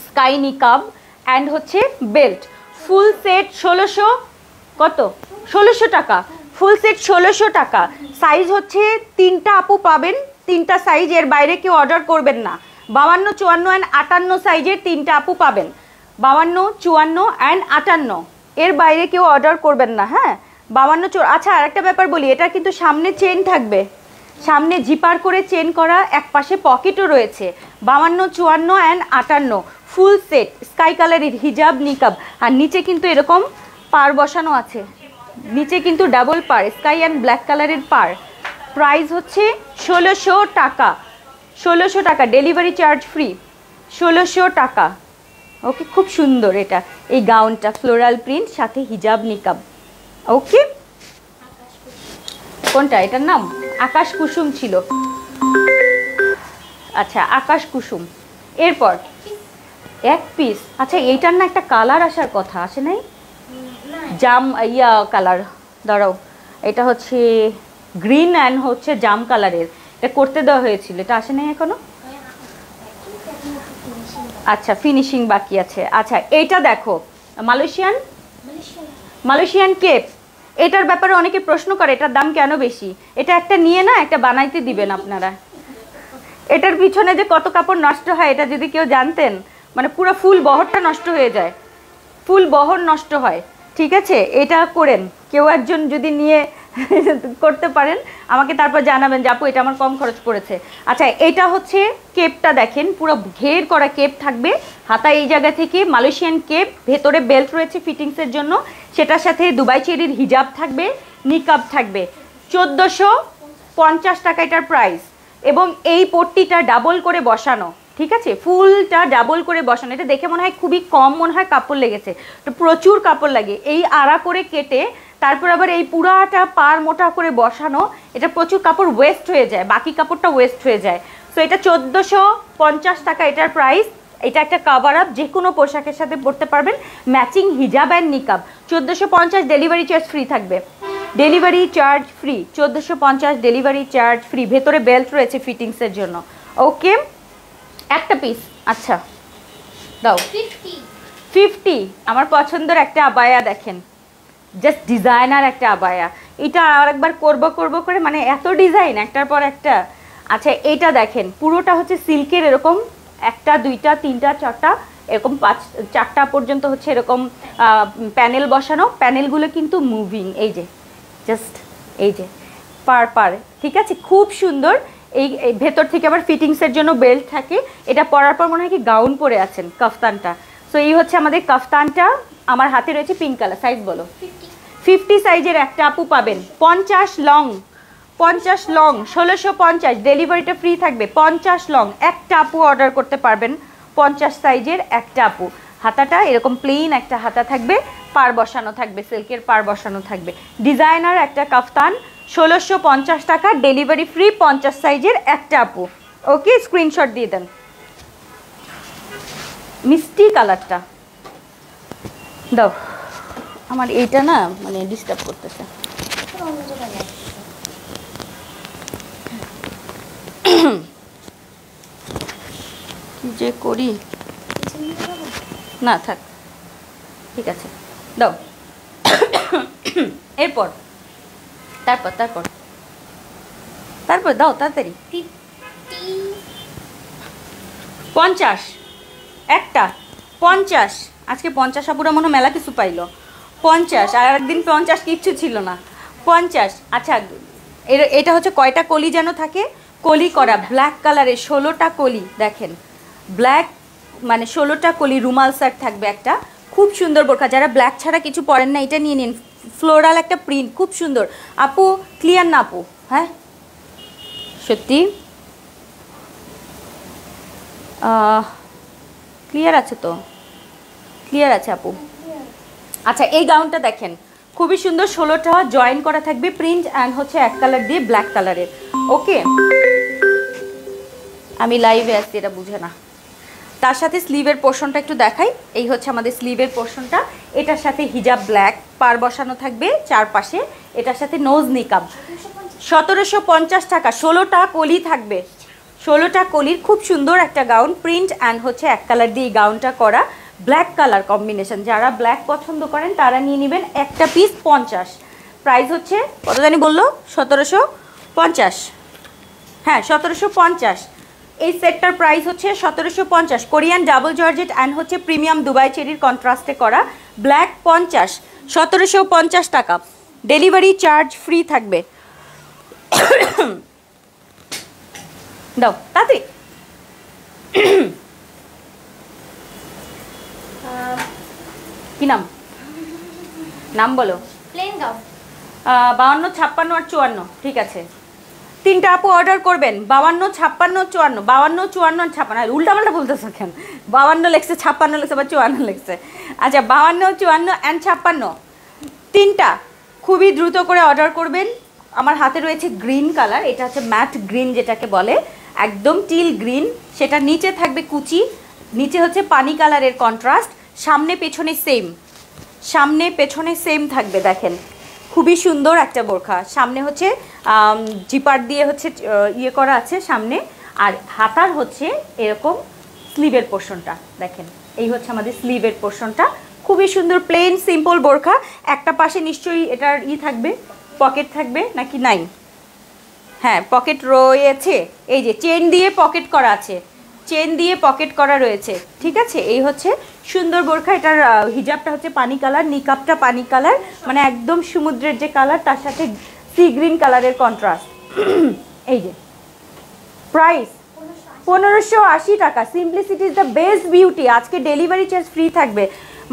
স্কাই নিকাব অ্যান্ড হচ্ছে বেল্ট ফুল সেট ষোলোশো, কত? ষোলোশো টাকা। ফুল সেট ষোলোশো টাকা। সাইজ হচ্ছে তিনটা আপু পাবেন, তিনটা সাইজ, এর বাইরে কেউ অর্ডার করবেন না। বাউান্ন, চুয়ান্ন অ্যান্ড আটান্ন সাইজের তিনটা আপু পাবেন। বাউান্ন, চুয়ান্ন অ্যান্ড আটান্ন, এর বাইরে কেউ অর্ডার করবেন না হ্যাঁ? বাউান্ন চু আচ্ছা আরেকটা ব্যাপার বলি, এটা কিন্তু সামনে চেন থাকবে। সামনে জিপার করে চেন করা এক পাশে পকেটও রয়েছে। বাউান্ন, চুয়ান্ন অ্যান্ড আটান্ন, ফুল সেট স্কাই কালারের হিজাব নিকাব আর নিচে কিন্তু এরকম পার বসানো আছে। নিচে কিন্তু ডাবল পার স্কাই অ্যান্ড ব্ল্যাক কালারের পার। প্রাইস হচ্ছে ষোলোশো টাকা। ষোলোশো টাকা ডেলিভারি চার্জ ফ্রি ষোলোশো টাকা। ওকে খুব সুন্দর এটা। এই গাউনটা ফ্লোরাল প্রিন্ট সাথে হিজাব নিকাব ওকে কোনটা? এটার নাম? আকাশ কুসুম ছিল। আচ্ছা আকাশ কুসুম। এরপর, এক পিস আচ্ছা এইটার না একটা কালার আসার কথা, আসে নাই? জাম, ইয়া কালার দাঁড়াও। এটা হচ্ছে গ্রিন অ্যান্ড হচ্ছে জাম কালারের এটা করতে দেওয়া হয়েছিল। এটা আসে নাই এখনও? আচ্ছা ফিনিশিং বাকি আছে। আচ্ছা এইটা দেখো। মালয়েশিয়ান মালয়েশিয়ান কেপ এটার ব্যাপারে অনেকে প্রশ্ন করে, এটার দাম কেন বেশি? এটা একটা নিয়ে না, একটা বানাইতে দিবেন আপনারা। এটার পিছনে যে কত কাপড় নষ্ট হয়, এটা যদি কেউ জানতেন মানে পুরো ফুল বহরটা নষ্ট হয়ে যায়। ফুল বহর নষ্ট হয়। ঠিক আছে? এটা করেন। কেউ একজন যদি নিয়ে (laughs) করতে পারেন, আমাকে তারপর জানাবেন যে, আপু, এটা আমার কম খরচ পড়েছে। আচ্ছা এটা হচ্ছে কেপটা দেখেন, পুরো ঘের করা কেপ থাকবে। হাতা এই জায়গা থেকে মালয়েশিয়ান কেপ, ভেতরে বেল্ট রয়েছে ফিটিংসের জন্য। সেটার সাথে দুবাই চেরির হিজাব থাকবে, নিকাব থাকবে। চোদ্দোশো পঞ্চাশ টাকা এটার প্রাইস এবং এই পট্টিটা ডাবল করে বসানো। ঠিক আছে? ফুলটা ডাবল করে বসানো। এটা দেখে মনে হয় খুবই কম মনে হয় কাপড় লেগেছে। তো প্রচুর কাপড় লাগে। এই আড়া করে কেটে তারপর আবার এই পুরাটা পার মোটা করে বসানো, এটা প্রচুর কাপড় ওয়েস্ট হয়ে যায়। বাকি কাপড়টা ওয়েস্ট হয়ে যায়। তো এটা চোদ্দোশো পঞ্চাশ টাকা এটার প্রাইস এটা একটা কাভার আপ যে কোনো পোশাকের সাথে পরতে পারবেন। ম্যাচিং হিজাব অ্যান্ড নিকাব চোদ্দোশো পঞ্চাশ ডেলিভারি চার্জ ফ্রি থাকবে। ডেলিভারি চার্জ ফ্রি চোদ্দোশো পঞ্চাশ ডেলিভারি চার্জ ফ্রি ভেতরে বেল্ট রয়েছে ফিটিংসের জন্য। ওকে একটা পিস আচ্ছা দাও। ফিফটি আমার পছন্দের একটা আবায়া দেখেন। জাস্ট ডিজাইনার একটা আবায়া। এটা আরেকবার করব করব করে মানে এত ডিজাইন একটার পর একটা। আচ্ছা এটা দেখেন পুরোটা হচ্ছে সিল্কের এরকম। একটা দুইটা তিনটা চারটা এরকম পাঁচ চারটা পর্যন্ত হচ্ছে এরকম প্যানেল বসানো। প্যানেলগুলো কিন্তু মুভিং এই যে জাস্ট এই যে পার পার ঠিক আছে? খুব সুন্দর। এই ভেতর থেকে আবার ফিটিংসের জন্য বেল্ট থাকে। এটা পরার পর মনে হয় কি গাউন পরে আছেন, কাফতানটা। সো এই হচ্ছে আমাদের কাফতানটা। আমার হাতে রয়েছে পিঙ্ক কালার সাইজ বলো। ফিফটি সাইজের একটা আপু পাবেন। পঞ্চাশ লং পঞ্চাশ লং ষোলোশো পঞ্চাশ। ডেলিভারিটা ফ্রি থাকবে। পঞ্চাশ লং একটা আপু অর্ডার করতে পারবেন। পঞ্চাশ সাইজের একটা আপু। হাতাটা এরকম প্লেন একটা হাতা থাকবে। পার বসানো থাকবে সিল্কের পার বসানো থাকবে। ডিজাইনার একটা কাফতান। ষোলোশো পঞ্চাশ টাকা ডেলিভারি ফ্রি পঞ্চাশ সাইজের একটা আপু। ওকে স্ক্রিনশট দিয়ে দেন। মিষ্টি কালারটা দাও। আমার এইটা না মানে ডিস্টার্ব করতেছে। যে করি? না, থাক। ঠিক আছে। দাও। এরপর। তারপর তারপর। তারপর দাও তাড়াতাড়ি। পঞ্চাশ। একটা। পঞ্চাশ। আজকে পঞ্চাশ আপুরা মনে মেলা কিছু পাইলো। পঞ্চাশ। আর একদিন পঞ্চাশ কিচ্ছু ছিল না। পঞ্চাশ। আচ্ছা এর এটা হচ্ছে কয়টা কলি যেন থাকে? কলি করা ব্ল্যাক কালারের ষোলোটা কলি দেখেন। ব্ল্যাক মানে ষোলোটা কলি রুমাল সেট থাকবে একটা। খুব সুন্দর বোরখা। যারা ব্ল্যাক ছাড়া কিছু পরেন না এটা নিয়ে নিন। ফ্লোরাল একটা প্রিন্ট, খুব সুন্দর। আপু, ক্লিয়ার না আপু? হ্যাঁ? সত্যি? ক্লিয়ার আছে তো? ক্লিয়ার আছে আপু। আচ্ছা এই গাউনটা দেখেন। খুবই সুন্দর, ষোলোটা জয়েন করা থাকবে প্রিন্ট অ্যান্ড হচ্ছে এক কালার দিয়ে ব্ল্যাক কালারের ওকে আমি লাইভে আসছি এটা বুঝে না। তার সাথে স্লিভের পোর্শনটা একটু দেখাই। এই হচ্ছে আমাদের স্লিভের পোর্শনটা। এটার সাথে হিজাব ব্ল্যাক, পার বসানো থাকবে চারপাশে। এটার সাথে নোজ নিকাব সতেরোশো পঞ্চাশ টাকা, ষোলোটা কলি থাকবে। ষোলোটা কলির খুব সুন্দর একটা গাউন, প্রিন্ট অ্যান্ড হচ্ছে এক কালার দিয়ে গাউনটা করা। Black colour combination. যারা ব্ল্যাক পছন্দ করেন, তারা নিয়ে নেবেন একটা পিস পঞ্চাশ। প্রাইস হচ্ছে, কত জানি বলল? সতেরোশো পঞ্চাশ। হ্যাঁ সতেরোশো পঞ্চাশ। এই সেটটার প্রাইস হচ্ছে সতেরোশো পঞ্চাশ কোরিয়ান ডাবল জর্জেট অ্যান্ড হচ্ছে প্রিমিয়াম দুবাই চেরির কন্ট্রাস্টে করা ব্ল্যাক পঞ্চাশ সতেরোশো পঞ্চাশ টাকা। ডেলিভারি চার্জ ফ্রি থাকবে। দাও তাড়াতাড়ি। কি নাম? নাম বলো। প্লেন গাউন বাউান্ন ছাপ্পান্ন আর চুয়ান্ন ঠিক আছে। তিনটা আপু অর্ডার করবেন, বাউান্ন, ছাপ্পান্ন, চুয়ান্ন, বাউান্ন, চুয়ান্ন ছাপ্পান্ন। উল্টাপাল্টা বলতেছো কেন? বাউান্ন লেখছে, ছাপ্পান্ন লেখছে বা চুয়ান্ন লেখছে। আচ্ছা বাউান্ন, চুয়ান্ন অ্যান্ড ছাপ্পান্ন। তিনটা। খুবই দ্রুত করে অর্ডার করবেন। আমার হাতে রয়েছে গ্রিন কালার এটা হচ্ছে ম্যাট গ্রিন যেটাকে বলে। একদম টিল গ্রিন সেটা নিচে থাকবে কুচি, নিচে হচ্ছে পানি কালারের কন্ট্রাস্ট সামনে, পেছনে সেম সামনে, পেছনে সেম থাকবে, দেখেন। খুবই সুন্দর একটা বোরখা। সামনে হচ্ছে জিপার দিয়ে হচ্ছে ইয়ে করা আছে সামনে। আর হাতার হচ্ছে এরকম স্লিভের পোর্শনটা, দেখেন। এই হচ্ছে আমাদের স্লিভের পোর্শনটা। খুবই সুন্দর প্লেন সিম্পল বোরখা। একটা পাশে নিশ্চয়ই এটার ই থাকবে, পকেট থাকবে, নাকি নাই? হ্যাঁ পকেট রয়েছে। এই যে চেন দিয়ে পকেট করা আছে। চেন দিয়ে পকেট করা রয়েছে। ঠিক আছে? এই হচ্ছে সুন্দর বোরখা। এটার হিজাবটা হচ্ছে পানি কালার নিকাবটা পানি কালার। মানে একদম সমুদ্রের যে কালার, তার সাথে সি গ্রিন কালারের কন্ট্রাস্ট এই যে। প্রাইস পনেরোশো আশি টাকা। Simplicity is the best beauty আজকে ডেলিভারি চার্জ ফ্রি থাকবে।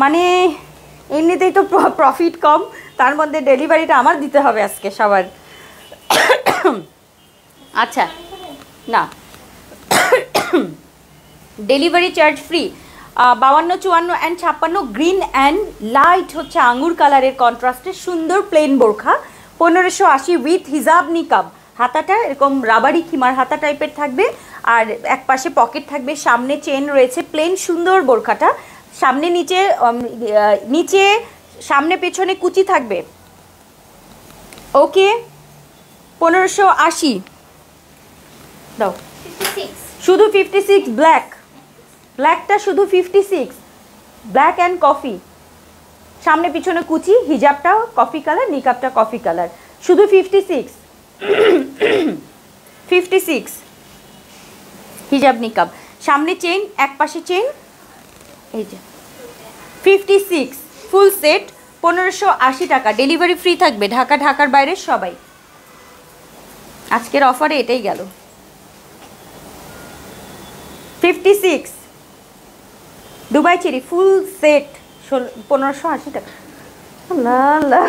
মানে এমনিতেই তো প্রফিট কম। তার মধ্যে ডেলিভারিটা আমার দিতে হবে আজকে সবার। আচ্ছা না। ডেলিভারি চার্জ ফ্রি বাউান্ন চুয়ান্ন অ্যান্ড ছাপ্পান্ন গ্রিন অ্যান্ড লাইট হচ্ছে আঙুর কালারের কন্ট্রাস্টে সুন্দর প্লেন বোরখা। পনেরোশো আশি উইথ হিজাব নিকাব। হাতাটা এরকম রাবারি খিমার হাতা টাইপের থাকবে। আর এক পাশে পকেট থাকবে। সামনে চেন রয়েছে প্লেন সুন্দর বোরখাটা। সামনে নিচে নিচে সামনে পেছনে কুচি থাকবে। ওকে পনেরোশো আশি। দাও। শুধু ফিফটি সিক্স ব্ল্যাক ব্ল্যাকটা শুধু fifty six black and coffee সামনে পিছনে কুচি হিজাবটা কফি কালার নিকাবটা কফি কালার শুধু ফিফটি সিক্স ফিফটি সিক্স হিজাব নিকাব সামনে চেইন এক পাশে চেইন এই যে। ফিফটি সিক্স ফুল সেট পনেরোশো আশি টাকা। ডেলিভারি ফ্রি থাকবে। ঢাকা, ঢাকার বাইরে সবাই। আজকের অফারে এটাই গেল। Fifty six Dubai cherry, full set পনেরোশো আশি টাকা। আল্লাহ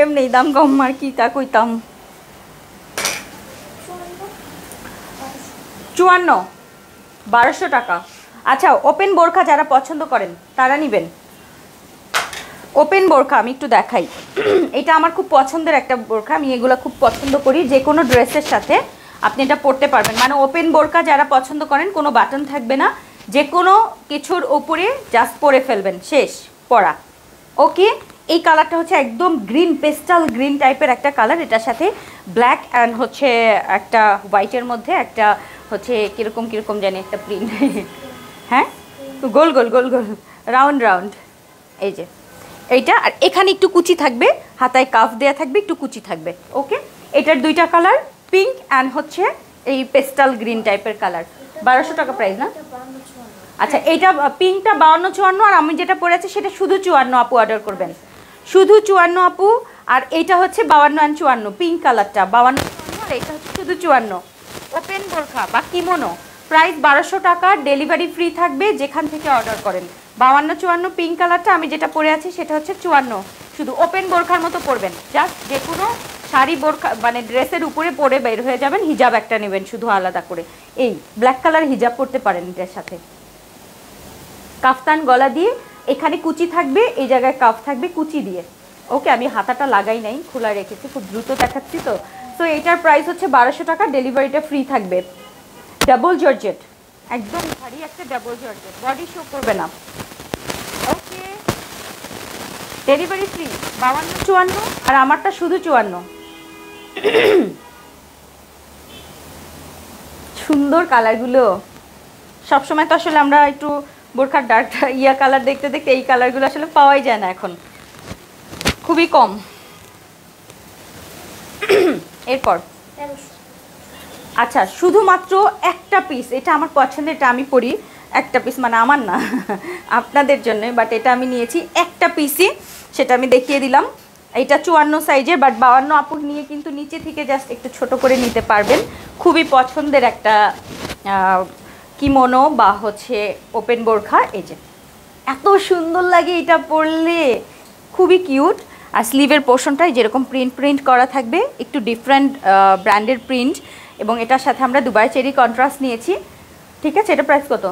এমনি দাম কম, আর কি তা কইতাম। চুয়ান্ন, বারোশো টাকা। আচ্ছা ওপেন বোরখা যারা পছন্দ করেন, তারা নেবেন। ওপেন বোরখা, আমি একটু দেখাই। এটা আমার খুব পছন্দের একটা বোরখা, আমি এগুলো খুব পছন্দ করি। যে কোনো ড্রেসের সাথে আপনি এটা পরতে পারবেন। মানে ওপেন বোরখা যারা পছন্দ করেন, কোনো বাটন থাকবে না। যে কোনো কিছুর ওপরে জাস্ট পরে ফেলবেন, শেষ পরা ওকে এই কালারটা হচ্ছে একদম গ্রিন পেস্টাল গ্রিন টাইপের একটা কালার এটার সাথে ব্ল্যাক অ্যান্ড হচ্ছে একটা হোয়াইটের মধ্যে একটা হচ্ছে কীরকম কীরকম জানি একটা প্রিন্ট (laughs) হ্যাঁ? গোল গোল গোল গোল রাউন্ড রাউন্ড এই যে, এইটা, আর এখানে একটু কুচি থাকবে, হাতায় কাফ দেয়া থাকবে, একটু কুচি থাকবে। ওকে এটার দুইটা কালার পিঙ্ক অ্যান্ড হচ্ছে এই পেস্টাল গ্রিন টাইপের কালার বারোশো টাকা প্রাইস না? আচ্ছা এইটা পিঙ্কটা বাউন্ন চুয়ান্ন, আর আমি যেটা পরে আছি সেটা শুধু চুয়ান্ন আপু অর্ডার করবেন। শুধু চুয়ান্ন আপু, আর এইটা হচ্ছে বাউন্ন অ্যান্ড চুয়ান্ন পিঙ্ক কালারটা বাউন্ন চুয়ান্ন, আর এটা হচ্ছে শুধু চুয়ান্ন। ওপেন বোরখা বা কিমোনো প্রাইস বারোশো টাকা ডেলিভারি ফ্রি থাকবে যেখান থেকে অর্ডার করেন। বাউন্ন চুয়ান্ন পিঙ্ক কালারটা আমি যেটা পরে আছি সেটা হচ্ছে চুয়ান্ন। শুধু ওপেন বোরখার মতো পরবেন। জাস্ট যে কোনো শাড়ি বোরখা মানে ড্রেসের উপরে পরে বের হয়ে যাবেন হিজাব একটা নেবেন, শুধু আলাদা করে। এই ব্ল্যাক কালার হিজাব পরতে পারেন এটার সাথে। কাফতান গলা দিয়ে, এখানে কুচি থাকবে, এই জায়গায় কাফ থাকবে, কুচি দিয়ে। ওকে, আমি হাতাটা লাগাই নাই, খোলা রেখেছি, খুব দ্রুত দেখাচ্ছি তো। তো এটার প্রাইস হচ্ছে বারোশো টাকা ডেলিভারিটা ফ্রি থাকবে। Double georgette. একদম ভারী একটা ডাবল জর্জেট। বডি শো করবে না। ওকে ডেলিভারি ফ্রি বাউান্ন, চুয়ান্ন, আর আমারটা শুধু চুয়ান্ন। সুন্দর কালারগুলো সবসময় তো আসলে আমরা একটু বোরখার ডার্ক ইয়া কালার দেখতে দেখতে এই কালারগুলো আসলে পাওয়াই যায় না এখন। খুবই কম। এরপর। আচ্ছা শুধুমাত্র একটা পিস এটা আমার পছন্দের, এটা আমি পরি, একটা পিস মানে আমার না, আপনাদের জন্য বাট এটা আমি নিয়েছি একটা পিসই সেটা আমি দেখিয়ে দিলাম। এটা চুয়ান্ন সাইজের বাট বাউান্ন আপুর নিয়ে কিন্তু নিচে থেকে জাস্ট একটু ছোট করে নিতে পারবেন। খুবই পছন্দের একটা কিমোনো বা হচ্ছে ওপেন বোরখা এই যে। এত সুন্দর লাগে এটা পরলে। খুবই কিউট। আর স্লিভের পোর্শনটাই যেরকম প্রিন্ট প্রিন্ট করা থাকবে একটু ডিফারেন্ট ব্র্যান্ডের প্রিন্ট এবং এটার সাথে আমরা দুবাই চেরি কন্ট্রাস্ট নিয়েছি। ঠিক আছে এটা প্রাইস কত?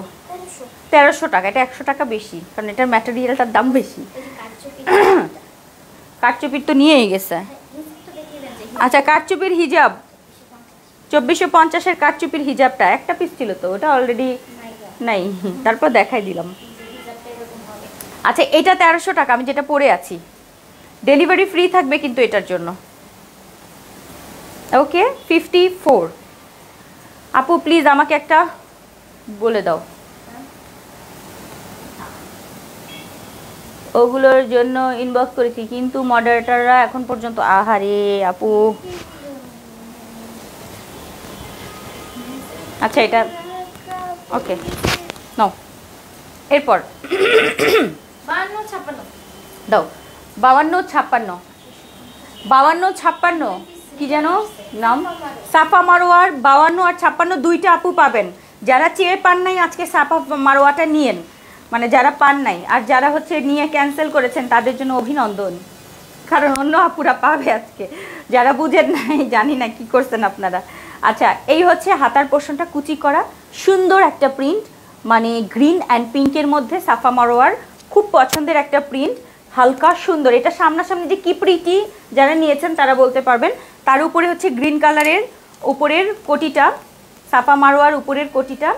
তেরোশো। টাকা এটা একশো টাকা বেশি কারণ এটার ম্যাটেরিয়ালটার দাম বেশি। কাঠচুপির (coughs) তো নিয়েই গেছে। দেখিয়ে আচ্ছা কাঠচুপির হিজাব। চব্বিশশো পঞ্চাশের কাঠচুপির হিজাবটা, একটা পিস ছিল তো, ওটা অলরেডি নাই। তারপর দেখাই দিলাম। আচ্ছা এটা তেরোশো টাকা, আমি যেটা পরে আছি। ডেলিভারি ফ্রি থাকবে কিন্তু এটার জন্য। ওকে ফিফটি ফোর আপু প্লিজ আমাকে একটা বলে দাও। ওগুলোর জন্য ইনবক্স করেছি, কিন্তু মডারেটাররা এখন পর্যন্ত, আহারে, আপু। আচ্ছা এটা ওকে নাও। এরপর দাও। বাউান্ন ছাপ্পান্ন। বাউান্ন ছাপ্পান্ন কি যেন নাম? সাফা মারোয়ার বাউান্ন আর ছাপ্পান্ন দুইটা আপু পাবেন। যারা চেয়ে পান নাই আজকে সাফা মারোয়াটা নিয়েন। মানে যারা পান নাই আর যারা হচ্ছে নিয়ে ক্যান্সেল করেছেন তাদের জন্য অভিনন্দন। কারণ অন্য আপুরা পাবে আজকে। যারা বুঝেন নাই জানি না কি করছেন আপনারা। আচ্ছা এই হচ্ছে হাতার পোর্শনটা কুচি করা। সুন্দর একটা প্রিন্ট মানে গ্রিন অ্যান্ড পিঙ্কের মধ্যে সাফা মারোয়ার, খুব পছন্দের একটা প্রিন্ট হালকা সুন্দর। এটা সামনাসামনি যে কি প্রিটি যারা নিয়েছেন তারা বলতে পারবেন। তার উপরে হচ্ছে গ্রিন কালারের উপরের কোটিটা, সাফা মারোয়ার উপরের কোটিটা,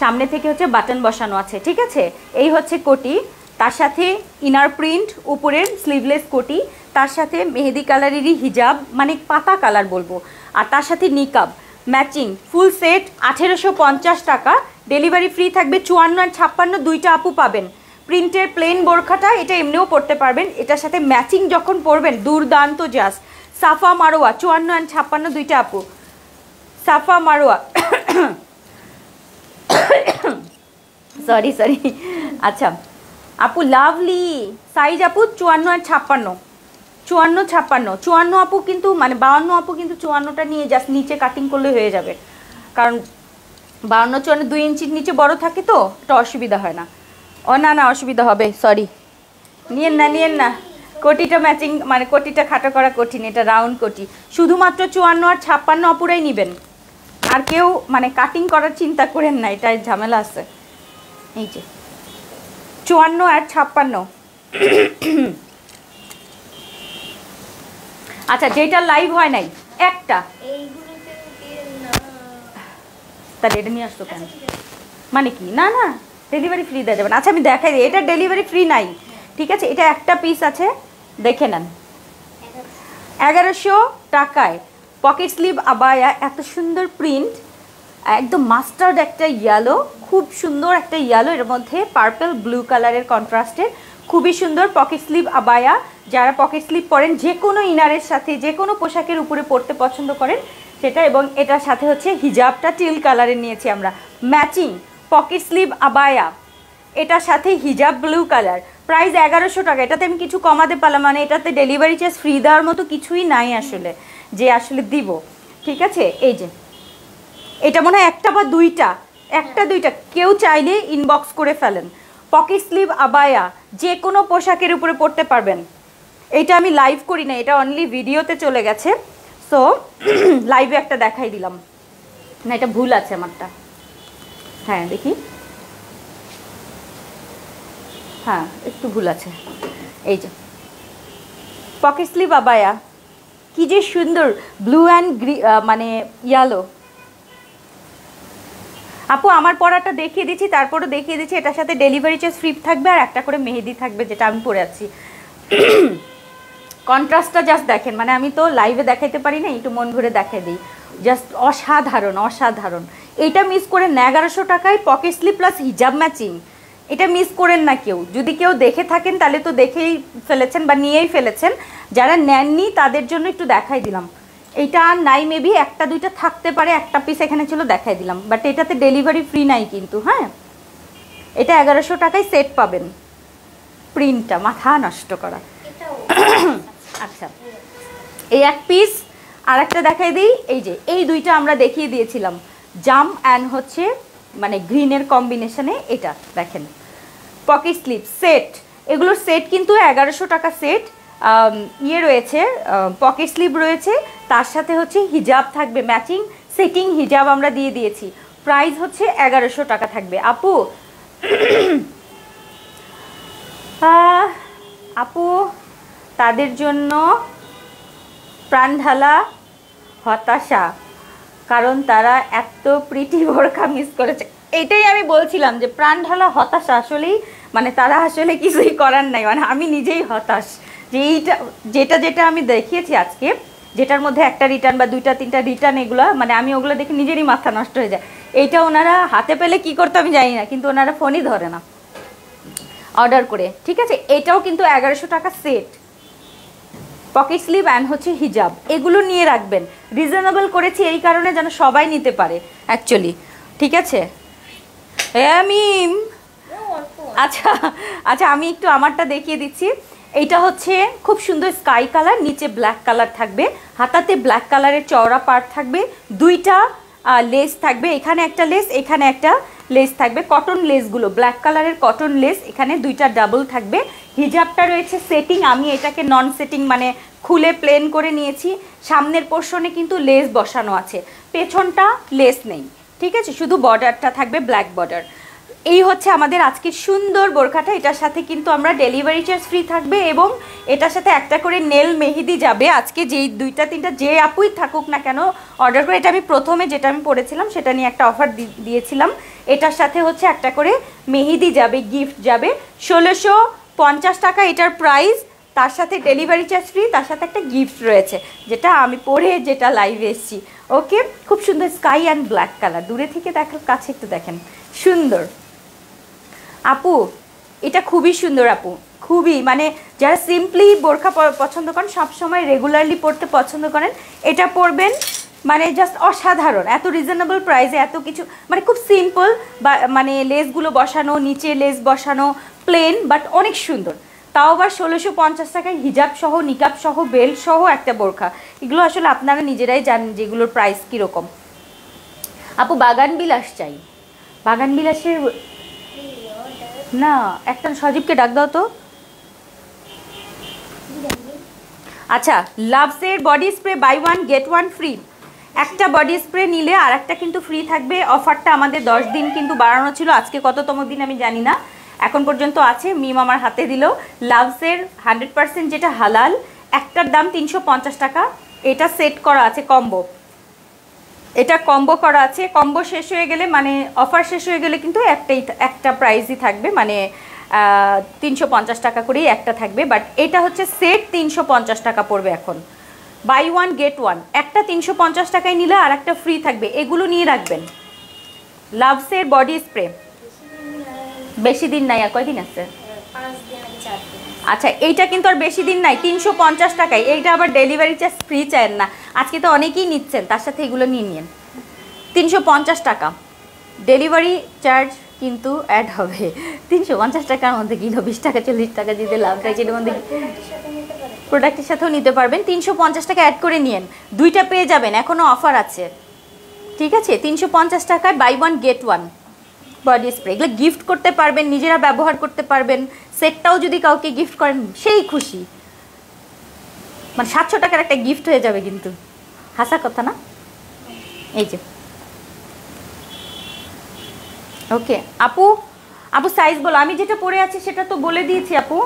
সামনে থেকে হচ্ছে বাটন বসানো আছে, ঠিক আছে? এই হচ্ছে কোটি। তার সাথে ইনার প্রিন্ট উপরের স্লিভলেস কোটি। তার সাথে মেহেদি কালারেরই হিজাব মানে পাতা কালার বলব। আর তার সাথে নিকাব ম্যাচিং। ফুল সেট আঠেরোশো পঞ্চাশ টাকা। ডেলিভারি ফ্রি থাকবে চুয়ান্ন আর ছাপ্পান্ন, দুইটা আপু পাবেন। প্রিন্টের প্লেন বোরখাটা, এটা এমনিও পড়তে পারবেন। এটার সাথে ম্যাচিং যখন পরবেন, দুর্দান্ত জাস সাফা মারোয়া, চুয়ান্ন আর ছাপ্পান্ন, দুইটা আপু। সাফা মারোয়া। Sorry sorry. আচ্ছা। আপু, লাভলি। সাইজ আপু, চুয়ান্ন আর ছাপ্পান্ন। চুয়ান্ন, ছাপ্পান্ন। চুয়ান্ন আপু কিন্তু মানে বাউান্ন আপু কিন্তু চুয়ান্নটা নিয়ে জাস্ট নিচে কাটিং করলে হয়ে যাবে। কারণ বাউন্ন, চুয়ান্ন দুই ইঞ্চির নিচে বড় থাকে তো এটা অসুবিধা হয় না। ও, না না, অসুবিধা হবে সরি নিয়েন না নিয়েন না। কোটিটা ম্যাচিং মানে কোটিটা খাটো করা কঠিন, এটা রাউন্ড কোটি। শুধুমাত্র চুয়ান্ন আর ছাপ্পান্ন অপুরাই নেবেন। আর কেউ মানে কাটিং করার চিন্তা করেন না, এটাই ঝামেলা আছে। এই যে, চুয়ান্ন আর ছাপ্পান্ন। আচ্ছা যেটা লাইভ হয় নাই একটা। তাহলে এটা নিয়ে আসতো কেন? আচ্ছা। মানে কি? না না ডেলিভারি ফ্রি দেওয়া যাবে না। আচ্ছা আমি দেখাই দিই। এটা ডেলিভারি ফ্রি নাই। ঠিক আছে? এটা একটা পিস আছে। দেখে নেন। এগারোশো টাকায় পকেট স্লিভ আবায়া এত সুন্দর প্রিন্ট একদম মাস্টার্ড একটা ইয়েলো খুব সুন্দর একটা ইয়েলো এর মধ্যে পার্পল ব্লু কালারের কন্ট্রাস্টের খুবই সুন্দর পকেট স্লিভ আবায়া যারা পকেট স্লিপ পরেন, যে কোনো ইনারের সাথে, যে কোনো পোশাকের উপরে পরতে পছন্দ করেন, সেটা এবং এটার সাথে হচ্ছে হিজাবটা টিল কালারের নিয়েছি আমরা। ম্যাচিং পকেট স্লিভ আবায়া এটার সাথে হিজাব ব্লু কালার প্রাইস এগারোশো টাকা, এটাতে আমি কিছু কমাতে পারলাম মানে এটাতে ডেলিভারি চার্জ ফ্রি দেওয়ার মতো কিছুই নাই আসলে, যে আসলে দিব। ঠিক আছে? এই যে, এটা মনে হয় একটা বা দুইটা, একটা দুইটা, কেউ চাইলে ইনবক্স করে ফেলেন। পকেট স্লিভ আবায়া যে কোনো পোশাকের উপরে পরতে পারবেন। এটা আমি লাইভ করি না এটা অনলি ভিডিওতে চলে গেছে। সো লাইভে (clears throat) একটা দেখাই দিলাম। না, এটা ভুল আছে আমারটা। হ্যাঁ দেখি। হ্যাঁ একটু ভুল আছে। এই যে। পকেট স্লিভ আবায়া। কি যে সুন্দর ব্লু অ্যান্ড গ্রি মানে ইয়ালো আপু, আমার পড়াটা দেখিয়ে দিচ্ছি তারপরে দেখিয়ে দিচ্ছি, এটার সাথে ডেলিভারি চার্জ ফ্রি থাকবে আর একটা করে মেহেদি থাকবে, যেটা আমি পরে আছি। (clears throat) কন্ট্রাস্টটা জাস্ট দেখেন। মানে আমি তো লাইভে দেখাইতে পারি না একটু মন ভরে দেখাই দিই। জাস্ট অসাধারণ অসাধারণ। এইটা মিস করেন এগারোশো টাকায় পকেট স্লিপ প্লাস হিজাব ম্যাচিং এটা মিস করেন না কেউ। যদি কেউ দেখে থাকেন, তাহলে তো দেখেই ফেলেছেন বা নিয়েই ফেলেছেন। যারা নেননি, তাদের জন্য একটু দেখাই দিলাম। এইটা নাই মেবি একটা, দুইটা থাকতে পারে, একটা পিস এখানে ছিল, দেখাই দিলাম। বাট এটাতে ডেলিভারি ফ্রি নাই কিন্তু হ্যাঁ? এটা এগারোশো টাকায় সেট পাবেন। প্রিন্টটা মাথা নষ্ট করা। আচ্ছা। এই এক পিস আর একটা দেখাই দিই। এই যে, এই দুইটা আমরা দেখিয়ে দিয়েছিলাম। জাম অ্যান্ড হচ্ছে মানে গ্রিনের কম্বিনেশনে এটা, দেখেন। পকেট স্লিপ সেট এগুলোর সেট কিন্তু এগারোশো টাকা সেট ইয়ে রয়েছে পকেট স্লিপ রয়েছে। তার সাথে হচ্ছে হিজাব থাকবে ম্যাচিং সেটিং হিজাব আমরা দিয়ে দিয়েছি। প্রাইস হচ্ছে এগারোশো টাকা থাকবে। আপু (clears throat) আপু তাদের জন্য প্রাণ ঢালা হতাশা, কারণ তারা এত প্রিটি বোরখা মিস করেছে। এটাই আমি বলছিলাম যে প্রাণ ঢালা হতাশা আসলেই মানে তারা আসলে কিছুই করার নাই মানে আমি নিজেই হতাশ। যে এইটা, যেটা যেটা আমি দেখিয়েছি আজকে, যেটার মধ্যে একটা রিটার্ন বা দুইটা, তিনটা রিটার্ন এগুলো মানে আমি ওগুলো দেখে নিজেরই মাথা নষ্ট হয়ে যায়। এইটা ওনারা হাতে পেলে কি করতে আমি জানি না, কিন্তু ওনারা ফোনই ধরে না। অর্ডার করে, ঠিক আছে? এটাও কিন্তু এগারোশো টাকা সেট পকেট স্লিভ অ্যান্ড হচ্ছে হিজাব। এগুলো নিয়ে রাখবেন। রিজনেবল করেছি, এই কারণে যেন সবাই নিতে পারে অ্যাকচুয়ালি ঠিক আছে? হ্যাঁ মিম আচ্ছা আচ্ছা আমি একটু আমারটা দেখিয়ে দিচ্ছি। এইটা হচ্ছে খুব সুন্দর স্কাই কালার নিচে ব্ল্যাক কালার থাকবে। হাতাতে ব্ল্যাক কালারের চওড়া পার্ট থাকবে। দুইটা লেস থাকবে। এখানে একটা লেস এখানে একটা লেস থাকবে। কটন লেসগুলো ব্ল্যাক কালারের কটন লেস এখানে দুইটা ডাবল থাকবে। হিজাবটা রয়েছে সেটিং আমি এটাকে নন সেটিং মানে খুলে প্লেন করে নিয়েছি। সামনের পোর্শনে কিন্তু লেস বসানো আছে। পেছনটা লেস নেই, ঠিক আছে? শুধু বর্ডারটা থাকবে ব্ল্যাক বর্ডার এই হচ্ছে আমাদের আজকে সুন্দর বোরখাটা। এটার সাথে কিন্তু আমরা ডেলিভারি চার্জ ফ্রি থাকবে এবং এটার সাথে একটা করে নেল মেহেদি যাবে। আজকে যেই দুইটা, তিনটা যে আপুই থাকুক না কেন অর্ডার করে, এটা আমি প্রথমে যেটা আমি পড়েছিলাম সেটা নিয়ে একটা অফার দিয়েছিলাম। এটার সাথে হচ্ছে একটা করে মেহেদি যাবে গিফট যাবে। ষোলোশো পঞ্চাশ টাকা এটার প্রাইস তার সাথে ডেলিভারি চার্জ ফ্রি তার সাথে একটা গিফট রয়েছে, যেটা আমি পরে যেটা লাইভে এসেছি। ওকে খুব সুন্দর স্কাই অ্যান্ড ব্ল্যাক কালার দূরে থেকে দেখার কাছে একটু দেখেন। সুন্দর। আপু, এটা খুবই সুন্দর আপু। খুবই মানে যারা সিম্পলি বোরখা পছন্দ করেন, সবসময় রেগুলারলি পরতে পছন্দ করেন, এটা পরবেন মানে জাস্ট অসাধারণ। এত রিজনেবল প্রাইসে এত কিছু মানে খুব সিম্পল বা মানে লেসগুলো বসানো, নিচে লেস বসানো প্লেন বাট অনেক সুন্দর। তাও আবার ষোলোশো পঞ্চাশ টাকায় হিজাব সহ নিকাব সহ বেল্ট সহ একটা বোরখা। এগুলো আসলে আপনারা নিজেরাই জানেন যেগুলোর প্রাইস কীরকম। আপু, বাগান বিলাস চাই। বাগান বিলাসের না, একটা সজীবকে ডাক দাও তো। আচ্ছা লাভসের body spray buy one get one free একটা বডি স্প্রে নিলে আর একটা কিন্তু ফ্রি থাকবে। অফারটা আমাদের দশ দিন কিন্তু বাড়ানো ছিল। আজকে কততম দিন আমি জানি না। এখন পর্যন্ত আছে মিম আমার হাতে দিল। লাভসের হান্ড্রেড পার্সেন্ট যেটা হালাল, একটার দাম তিনশো পঞ্চাশ টাকা। এটা সেট করা আছে কম্বো এটা কম্বো করা আছে। কম্বো শেষ হয়ে গেলে মানে অফার শেষ হয়ে গেলে কিন্তু একটাই, একটা প্রাইসই থাকবে। মানে তিনশো পঞ্চাশ টাকা করেই একটা থাকবে। বাট এটা হচ্ছে সেট তিনশো পঞ্চাশ টাকা পড়বে এখন। বাই ওয়ান গেট ওয়ান একটা তিনশো পঞ্চাশ টাকায় নিলে আর একটা ফ্রি থাকবে। এগুলো নিয়ে রাখবেন। লাভসের বডি স্প্রে বেশি দিন নাই আর কয়দিন আছে? আচ্ছা এইটা কিন্তু আর বেশি দিন নাই, তিনশো পঞ্চাশ টাকায়। এইটা আবার ডেলিভারি চার্জ ফ্রি চান না। আজকে তো অনেকেই নিচ্ছেন, তার সাথে এগুলো নিয়ে নিন তিনশো পঞ্চাশ টাকা। ডেলিভারি চার্জ কিন্তু অ্যাড হবে। তিনশো পঞ্চাশ টাকার মধ্যে কিলো বিশ টাকা, চল্লিশ টাকা দিতে লাভ থাকে এর মধ্যে প্রোডাক্টের সাথেও নিতে পারবেন। তিনশো পঞ্চাশ টাকা অ্যাড করে নিন দুইটা পেয়ে যাবেন। এখনও অফার আছে। ঠিক আছে? তিনশো পঞ্চাশ টাকায় buy one get one body spray এগুলো গিফট করতে পারবেন, নিজেরা ব্যবহার করতে পারবেন। সেটটাও যদি কাউকে গিফট করেন, সেই খুশি। মানে সাতশো টাকার একটা গিফট হয়ে যাবে কিন্তু। হাসা কথা না? এই যে। ওকে আপু আপু সাইজ বলো। আমি যেটা পরে আছি, সেটা তো বলে দিয়েছি, আপু।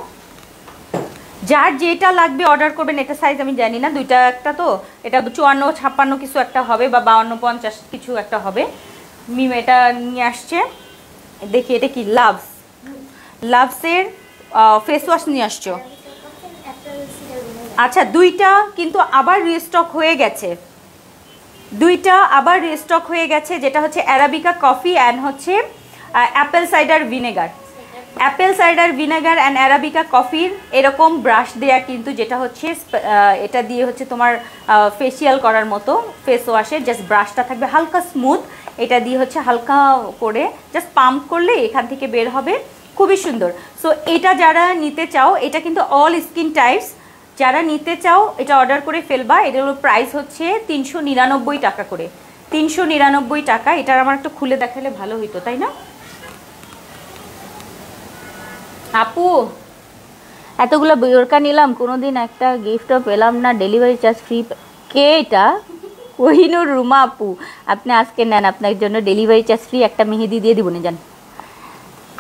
যার যেটা লাগবে অর্ডার করবেন, এটা সাইজ আমি জানি না, দুইটা একটা তো, এটা চুয়ান্ন, ছাপ্পান্ন কিছু একটা হবে বা বাউন্ন, পঞ্চাশ কিছু একটা হবে। মিম এটা নিয়ে আসছে। দেখি এটা কি লাভস লাভসের ফেস ওয়াশ নিয়ে আসছো। আচ্ছা দুইটা কিন্তু আবার রিস্টক হয়ে গেছে। দুইটা আবার রিস্টক হয়ে গেছে, যেটা হচ্ছে অ্যারাবিকা কফি অ্যান্ড হচ্ছে apple cider vinegar apple cider vinegar and arabica কফির এরকম ব্রাশ দেয়া কিন্তু যেটা হচ্ছে এটা দিয়ে হচ্ছে তোমার ফেসিয়াল করার মতো ফেস ওয়াশের জাস্ট ব্রাশটা থাকবে, হালকা স্মুথ এটা দিয়ে হচ্ছে হালকা করে জাস্ট পাম্প করলে এখান থেকে বের হবে। খুবই সুন্দর। সো এটা যারা নিতে চাও, এটা কিন্তু অল স্কিন টাইপস যারা নিতে চাও, এটা অর্ডার করে ফেলবা। এটার প্রাইস হচ্ছে তিনশো নিরানব্বই টাকা করে। তিনশো নিরানব্বই টাকা, এটার আমার একটু খুলে দেখালে ভালো হইতো, তাই না? আপু, এতগুলো বোরকা নিলাম, কোনোদিন একটা গিফটও পেলাম না ডেলিভারি চার্জ ফ্রি কে এটা? কোহিনুর রুমা আপু, আপনি আজকে নেন, আপনার জন্য ডেলিভারি চার্জ ফ্রি একটা মেহেদি দিয়ে দিব না যান।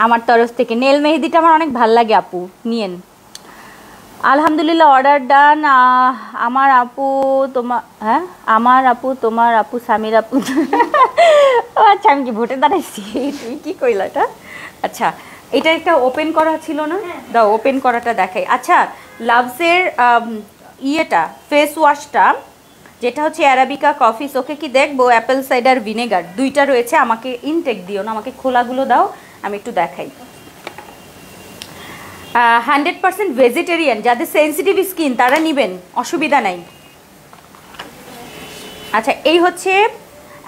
আমার তরফ থেকে নেল মেহেদিটা আমার অনেক ভালো লাগে আপু, নিয়েন। আলহামদুলিল্লাহ অর্ডার ডান আমার আপু তোমার হ্যাঁ? আমার আপু, তোমার আপু, স্বামীর আপু। (laughs) আচ্ছা আমি কি ভোটে দাঁড়াইছি? তুই কি কইলা এটা? আচ্ছা এটা একটা ওপেন করা ছিল না? দাও ওপেন করাটা দেখাই। আচ্ছা লাভসের ইয়েটা ফেস ওয়াশটা যেটা হচ্ছে অ্যারাবিকা কফি ওকে কি দেখব? অ্যাপেল সাইডার ভিনেগার দুইটা রয়েছে আমাকে ইনটেক দিও না আমাকে খোলাগুলো দাও আমি একটু দেখাই। হান্ড্রেড পার্সেন্ট ভেজিটেরিয়ান যাদের সেন্সিটিভ স্কিন তারা নেবেন অসুবিধা নাই। আচ্ছা এই হচ্ছে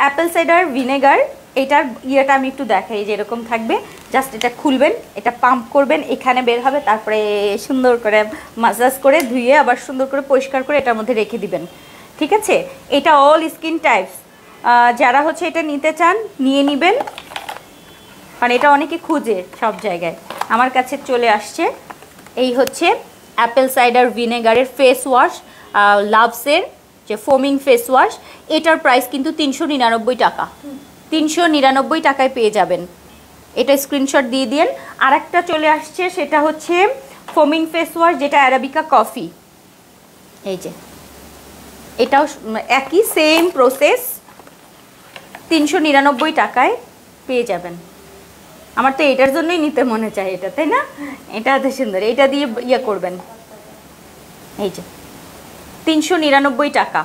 অ্যাপেল সাইডার ভিনেগার এটার ইয়েটা আমি একটু দেখাই যেরকম থাকবে। জাস্ট এটা খুলবেন, এটা পাম্প করবেন, এখানে বের হবে, তারপরে সুন্দর করে মাসাজ করে ধুয়ে আবার সুন্দর করে পরিষ্কার করে এটার মধ্যে রেখে দিবেন। ঠিক আছে? এটা অল স্কিন টাইপস যারা হচ্ছে এটা নিতে চান, নিয়ে নেবেন। কারণ এটা অনেকে খুঁজে সব জায়গায়। আমার কাছে চলে আসছে। এই হচ্ছে অ্যাপেল সাইডার ভিনেগারের ফেস ওয়াশ লাভসের যে ফোমিং ফেস ওয়াশ এটার প্রাইস কিন্তু তিনশো নিরানব্বই টাকা। তিনশো নিরানব্বই টাকায় পেয়ে যাবেন। এটা স্ক্রিনশট দিয়ে দিন আর একটা চলে আসছে, সেটা হচ্ছে ফোমিং ফেস ওয়াশ যেটা অ্যারাবিকা কফি এই যে। এটাও একই সেম প্রসেস তিনশো নিরানব্বই টাকায় পেয়ে যাবেন। আমার তো এটার জন্যই নিতে মনে চায় এটা, তাই না? এটা এত সুন্দর, এটা দিয়ে ইয়ে করবেন। এই যে। তিনশো নিরানব্বই টাকা।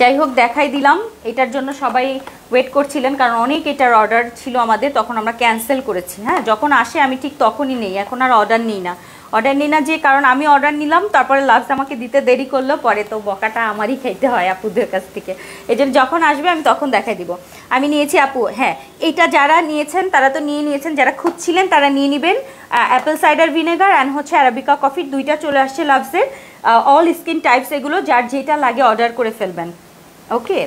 যাই হোক, দেখাই দিলাম। এটার জন্য সবাই ওয়েট করছিলেন, কারণ অনেক এটার অর্ডার ছিল আমাদের, তখন আমরা ক্যান্সেল করেছি। হ্যাঁ যখন আসে আমি ঠিক তখনই নেই, এখন আর অর্ডার নিই না। অর্ডার নিই না যে কারণ আমি অর্ডার নিলাম, তারপরে লাস্ট আমাকে দিতে দেরি করল, পরে তো বকাটা আমারই খাইতে হয় আপুদের কাছ থেকে। এই যখন আসবে আমি তখন দেখাই দিব। আমি নিয়েছি আপু হ্যাঁ এটা যারা নিয়েছেন, তারা তো নিয়ে নিয়েছেন, যারা খুঁজছিলেন, তারা নিয়ে নেবেন। অ্যাপেল সাইডার ভিনেগার অ্যান্ড হচ্ছে অ্যারাবিকা কফি দুইটা চলে আসছে লাভসের অল স্কিন টাইপস এগুলো, যার যেটা লাগে অর্ডার করে ফেলবেন। ওকে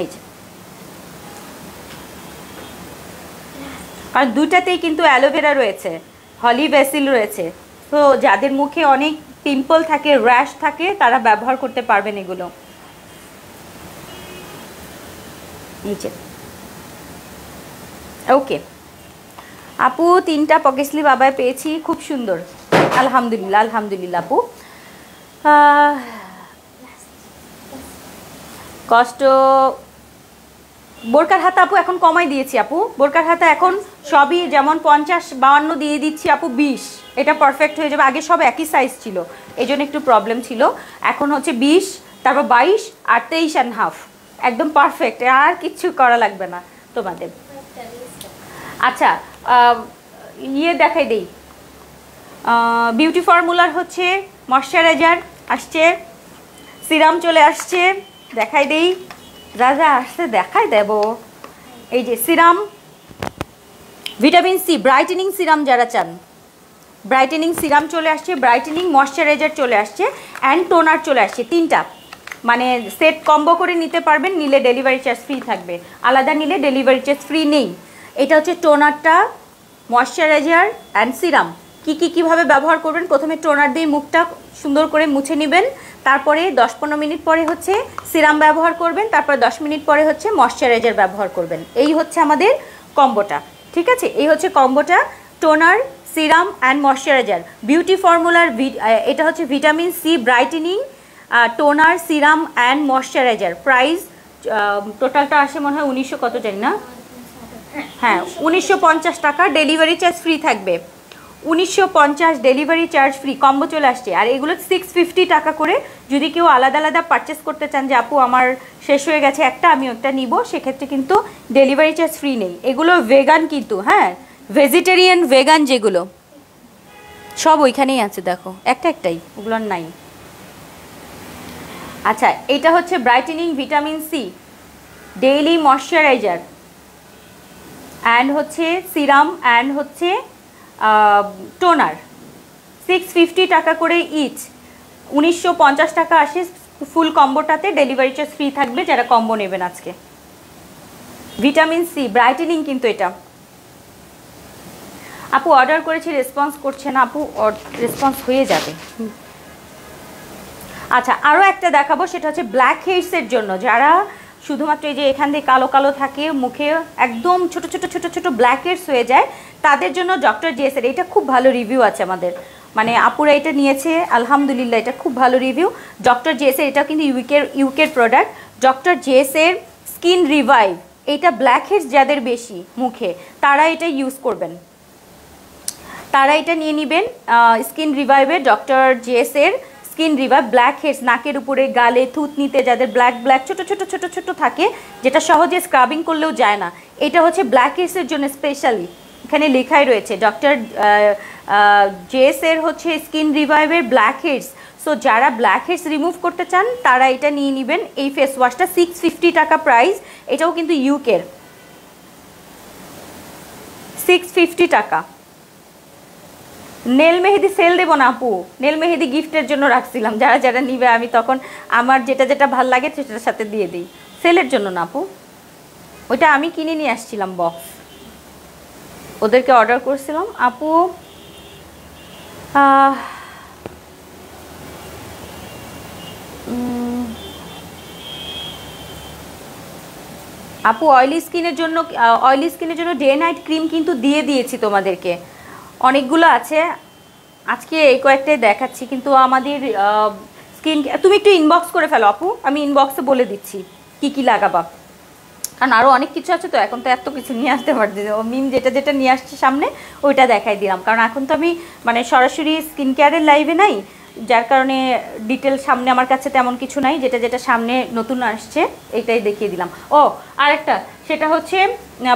এই যে। আর দুটাতেই কিন্তু অ্যালোভেরা রয়েছে হলি বেসিল রয়েছে। তো যাদের মুখে অনেক পিম্পল থাকে র্যাশ থাকে, তারা ব্যবহার করতে পারবেন এগুলো। নিচে ওকে আপু, তিনটা পকেট স্লিপ আবার পেয়েছি, খুব সুন্দর। আলহামদুলিল্লাহ আলহামদুলিল্লাহ আপু। কষ্ট, বোরকার হাতা আপু এখন কমাই দিয়েছি আপু। বোরকার হাতা এখন সবই যেমন পঞ্চাশ বাউান্ন দিয়ে দিচ্ছি আপু, বিশ। এটা পারফেক্ট হয়ে যাবে। আগে সব একই সাইজ ছিল। এই জন্য একটু প্রবলেম ছিল। এখন হচ্ছে বিশ, তারপর বাইশ আর তেইশ অ্যান্ড হাফ একদম পারফেক্ট আর কিচ্ছু করা লাগবে না তোমাদের। আচ্ছা ইয়ে দেখাই দেই। বিউটি ফর্মুলার হচ্ছে ময়শ্চারাইজার আসছে সিরাম চলে আসছে। দেখাই দেই। যা আসছে দেখাই দেব। এই যে serum. Vitamin C, brightening serum যারা চান। ব্রাইটেনিং সিরাম চলে আসছে, ব্রাইটেনিং ময়শ্চারাইজার চলে আসছে অ্যান্ড টোনার চলে আসছে, তিনটা। মানে সেট কম্বো করে নিতে পারবেন, নিলে ডেলিভারি চার্জ ফ্রি থাকবে। আলাদা নিলে ডেলিভারি চার্জ ফ্রি নেই। এটা হচ্ছে টোনারটা ময়শ্চারাইজার অ্যান্ড সিরাম। কী কী, কীভাবে ব্যবহার করবেন? প্রথমে টোনার দিয়ে মুখটা সুন্দর করে মুছে নেবেন। তারপরে দশ পনেরো মিনিট পরে হচ্ছে সিরাম ব্যবহার করবেন। তারপরে দশ মিনিট পরে হচ্ছে ময়শ্চারাইজার ব্যবহার করবেন। এই হচ্ছে আমাদের কম্বোটা, ঠিক আছে? এই হচ্ছে কম্বোটা toner, serum and moisturiser. Beauty ফর্মুলার এটা হচ্ছে vitamin C brightening toner, serum and moisturiser. Price টোটালটা আসে মনে হয় উনিশশো কত জানি না? হ্যাঁ উনিশশো পঞ্চাশ টাকা। ডেলিভারি চার্জ ফ্রি থাকবে। উনিশশো পঞ্চাশ ডেলিভারি চার্জ ফ্রি কম্বো চলে আসছে। আর এগুলো সিক্স টাকা করে যদি কেউ আলাদা আলাদা পারচেস করতে চান যে, আপু, আমার শেষ হয়ে গেছে একটা আমি একটা নিব, সেক্ষেত্রে কিন্তু ডেলিভারি চার্জ ফ্রি নেই। এগুলো ভেগান কিন্তু হ্যাঁ? ভেজিটেরিয়ান ভেগান যেগুলো। সব ওইখানেই আছে, দেখো। একটা একটাই, ওগুলোর নাই। আচ্ছা এটা হচ্ছে brightening vitamin C daily moisturiser and হচ্ছে সিরাম অ্যান্ড হচ্ছে টোনার সিক্স ফিফটি টাকা করে ইচ উনিশশো পঞ্চাশ টাকা আসে ফুল কম্বোটাতে ডেলিভারি চার্জ ফ্রি থাকবে যারা কম্বো নেবেন আজকে। ভিটামিন সি ব্রাইটেনিং কিন্তু এটা। আপু অর্ডার করেছি রেসপন্স করছে না আপু রেসপন্স হয়ে যাবে। আচ্ছা আরও একটা দেখাবো, সেটা হচ্ছে ব্ল্যাক হেডসের জন্য। যারা শুধুমাত্র এই যে এখান দিয়ে কালো কালো থাকে, মুখে একদম ছোট ছোট ছোট ছোট ব্ল্যাক হেডস হয়ে যায়, তাদের জন্য ডক্টর জেসের এটা খুব ভালো রিভিউ আছে আমাদের। মানে আপুরা এটা নিয়েছে, আলহামদুলিল্লাহ এটা খুব ভালো রিভিউ ডক্টর জেসের এটা কিন্তু ইউকের ইউকের প্রোডাক্ট ডক্টর জেসের স্কিন রিভাইভ এটা ব্ল্যাক হেডস যাদের বেশি মুখে, তারা এটা ইউজ করবেন। তারা এটা নিয়ে নেবেন স্কিন রিভাইভের ডক্টর জেসের স্কিন রিভাইভ ব্ল্যাক হেডস নাকের উপরে, গালে, থুতনিতে যাদের ব্ল্যাক ব্ল্যাক ছোট ছোট ছোট ছোট থাকে, যেটা সহজে স্ক্রাবিং করলেও যায় না। এটা হচ্ছে ব্ল্যাক হেডসের জন্য স্পেশালি এখানে লেখাই রয়েছে ডক্টর জেসের হচ্ছে স্কিন রিভাইভের ব্ল্যাক হেডস সো যারা ব্ল্যাক হেডস রিমুভ করতে চান, তারা এটা নিয়ে নেবেন। এই ফেস ওয়াশটা সিক্স ফিফটি টাকা প্রাইস এটাও কিন্তু ইউকের সিক্স ফিফটি টাকা। নেল মেহেদি সেল দেবো না আপু। নেল মেহেদি গিফটের জন্য রাখছিলাম। যারা যারা নিবে, আমি তখন আমার যেটা যেটা ভালো লাগে সেটার সাথে দিয়ে দিই। সেলের জন্য না আপু। ওইটা আমি কিনে নিয়ে আসছিলাম বক্স ওদেরকে অর্ডার করছিলাম। আপু আপু অয়েলি স্কিনের জন্য অয়েলি স্কিনের জন্য ডে নাইট ক্রিম কিন্তু দিয়ে দিয়েছি তোমাদেরকে। অনেকগুলো আছে। আজকে এই কয়েকটাই দেখাচ্ছি, কিন্তু আমাদের স্কিন তুমি একটু ইনবক্স করে ফেলো আপু। আমি ইনবক্সে বলে দিচ্ছি কি কি লাগাবা। কারণ আরও অনেক কিছু আছে তো, এখন তো এত কিছু নিয়ে আসতে পারছি মিম যেটা যেটা নিয়ে আসছে সামনে, ওইটা দেখাই দিলাম। কারণ এখন তো আমি মানে সরাসরি স্কিন কেয়ারের লাইভে নাই। যার কারণে ডিটেল সামনে আমার কাছে তেমন কিছু নাই, যেটা যেটা সামনে নতুন আসছে, এটাই দেখিয়ে দিলাম। ও, আরেকটা, সেটা হচ্ছে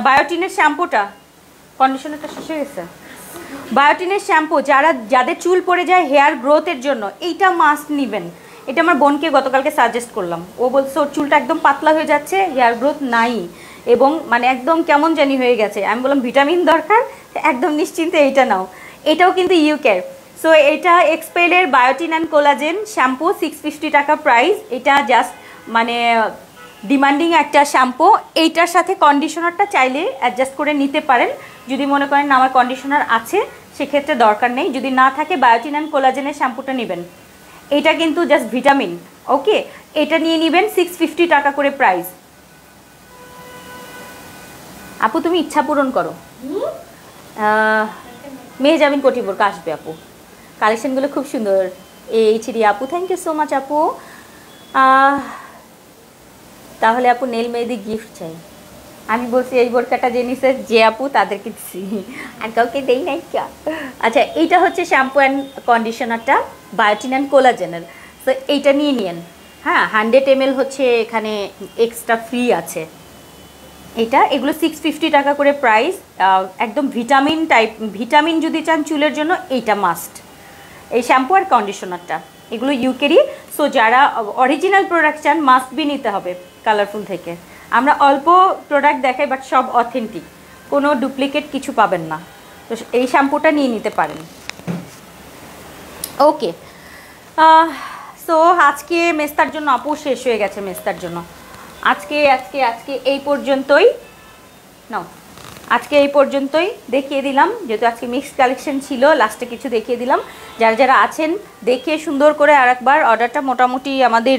বায়োটিনের শ্যাম্পুটা কন্ডিশনারটা শেষ হয়ে গেছে? বায়োটিনের শ্যাম্পু যারা, যাদের চুল পড়ে যায় হেয়ার গ্রোথের জন্য, এইটা মাস্ট নেবেন। এটা আমার বোনকে গতকালকে সাজেস্ট করলাম। ও বলছে, ওর চুলটা একদম পাতলা হয়ে যাচ্ছে হেয়ার গ্রোথ নাই। এবং মানে একদম কেমন জানি হয়ে গেছে। আমি বললাম, ভিটামিন দরকার? একদম নিশ্চিন্তে এইটা নাও। এটাও কিন্তু ইউকের সো এটা এক্সপেলের biotin and collagen shampoo six fifty টাকা প্রাইস এটা জাস্ট মানে ডিমান্ডিং একটা শ্যাম্পু এইটার সাথে কন্ডিশনারটা চাইলে অ্যাডজাস্ট করে নিতে পারেন। যদি মনে করেন আমার কন্ডিশনার আছে সেক্ষেত্রে দরকার নেই। যদি না থাকে বায়োটিন অ্যান্ড কোলাজেনের শ্যাম্পুটা নেবেন। এটা কিন্তু জাস্ট ভিটামিন ওকে এটা নিয়ে নেবেন সিক্স ফিফটি টাকা করে প্রাইস আপু তুমি ইচ্ছা পূরণ করো। আহ, মেহজাবিন কোটিবোরকা আসবে আপু। কালেকশনগুলো খুব সুন্দর। এইচ ডি আপু থ্যাংক ইউ সো মাচ আপু। তাহলে আপু নেল মেহেদি গিফট চাই। আমি বলছি, এই বোরকাটা যে নিছে, যে আপু, তাদেরকে দিচ্ছি আর কাউকে দেই নাই কা? আচ্ছা এইটা হচ্ছে শ্যাম্পু অ্যান্ড কন্ডিশনারটা, বায়োটিন অ্যান্ড কোলাজেনের। তো এইটা নিয়ে নিয়েন। হ্যাঁ হান্ড্রেড এম হচ্ছে এখানে এক্সট্রা ফ্রি আছে। এটা, এগুলো সিক্স ফিফটি টাকা করে প্রাইস একদম ভিটামিন টাইপ ভিটামিন যদি চান চুলের জন্য, এইটা মাস্ট এই শ্যাম্পু আর কন্ডিশনারটা, এগুলো ইউকেরই সো যারা অরিজিনাল প্রোডাক্ট চান মাস্ট বি নিতে হবে কালারফুল থেকে। আমরা অল্প প্রোডাক্ট দেখাই বাট সব অথেন্টিক কোনো ডুপ্লিকেট কিছু পাবেন না। তো এই শ্যাম্পুটা নিয়ে নিতে পারেন। ওকে সো আজকে মেস্তার জন্য, আপু শেষ হয়ে গেছে মেস্তার জন্য। আজকে আজকে আজকে এই পর্যন্তই। নাও, আজকে এই পর্যন্তই দেখিয়ে দিলাম। যেহেতু আজকে মিক্সড কালেকশন ছিল লাস্টে কিছু দেখিয়ে দিলাম। যারা যারা আছেন, দেখে সুন্দর করে আরেকবার অর্ডারটা মোটামুটি আমাদের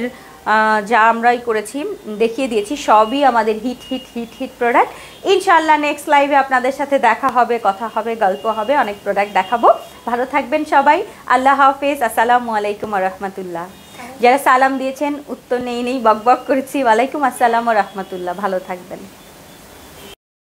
যা আমরাই করেছি, দেখিয়ে দিয়েছি, সবই আমাদের hit hit hit hit product ইনশাল্লাহ নেক্সট লাইভে আপনাদের সাথে দেখা হবে, কথা হবে, গল্প হবে, অনেক প্রোডাক্ট দেখাবো। ভালো থাকবেন সবাই। আল্লাহ হাফেজ। আসসালামু আলাইকুম রহমতুল্লাহ। যারা সালাম দিয়েছেন, উত্তর নেই নেই, বক বক করেছি। ওয়ালাইকুম আসসালাম রহমতুল্লাহ। ভালো থাকবেন।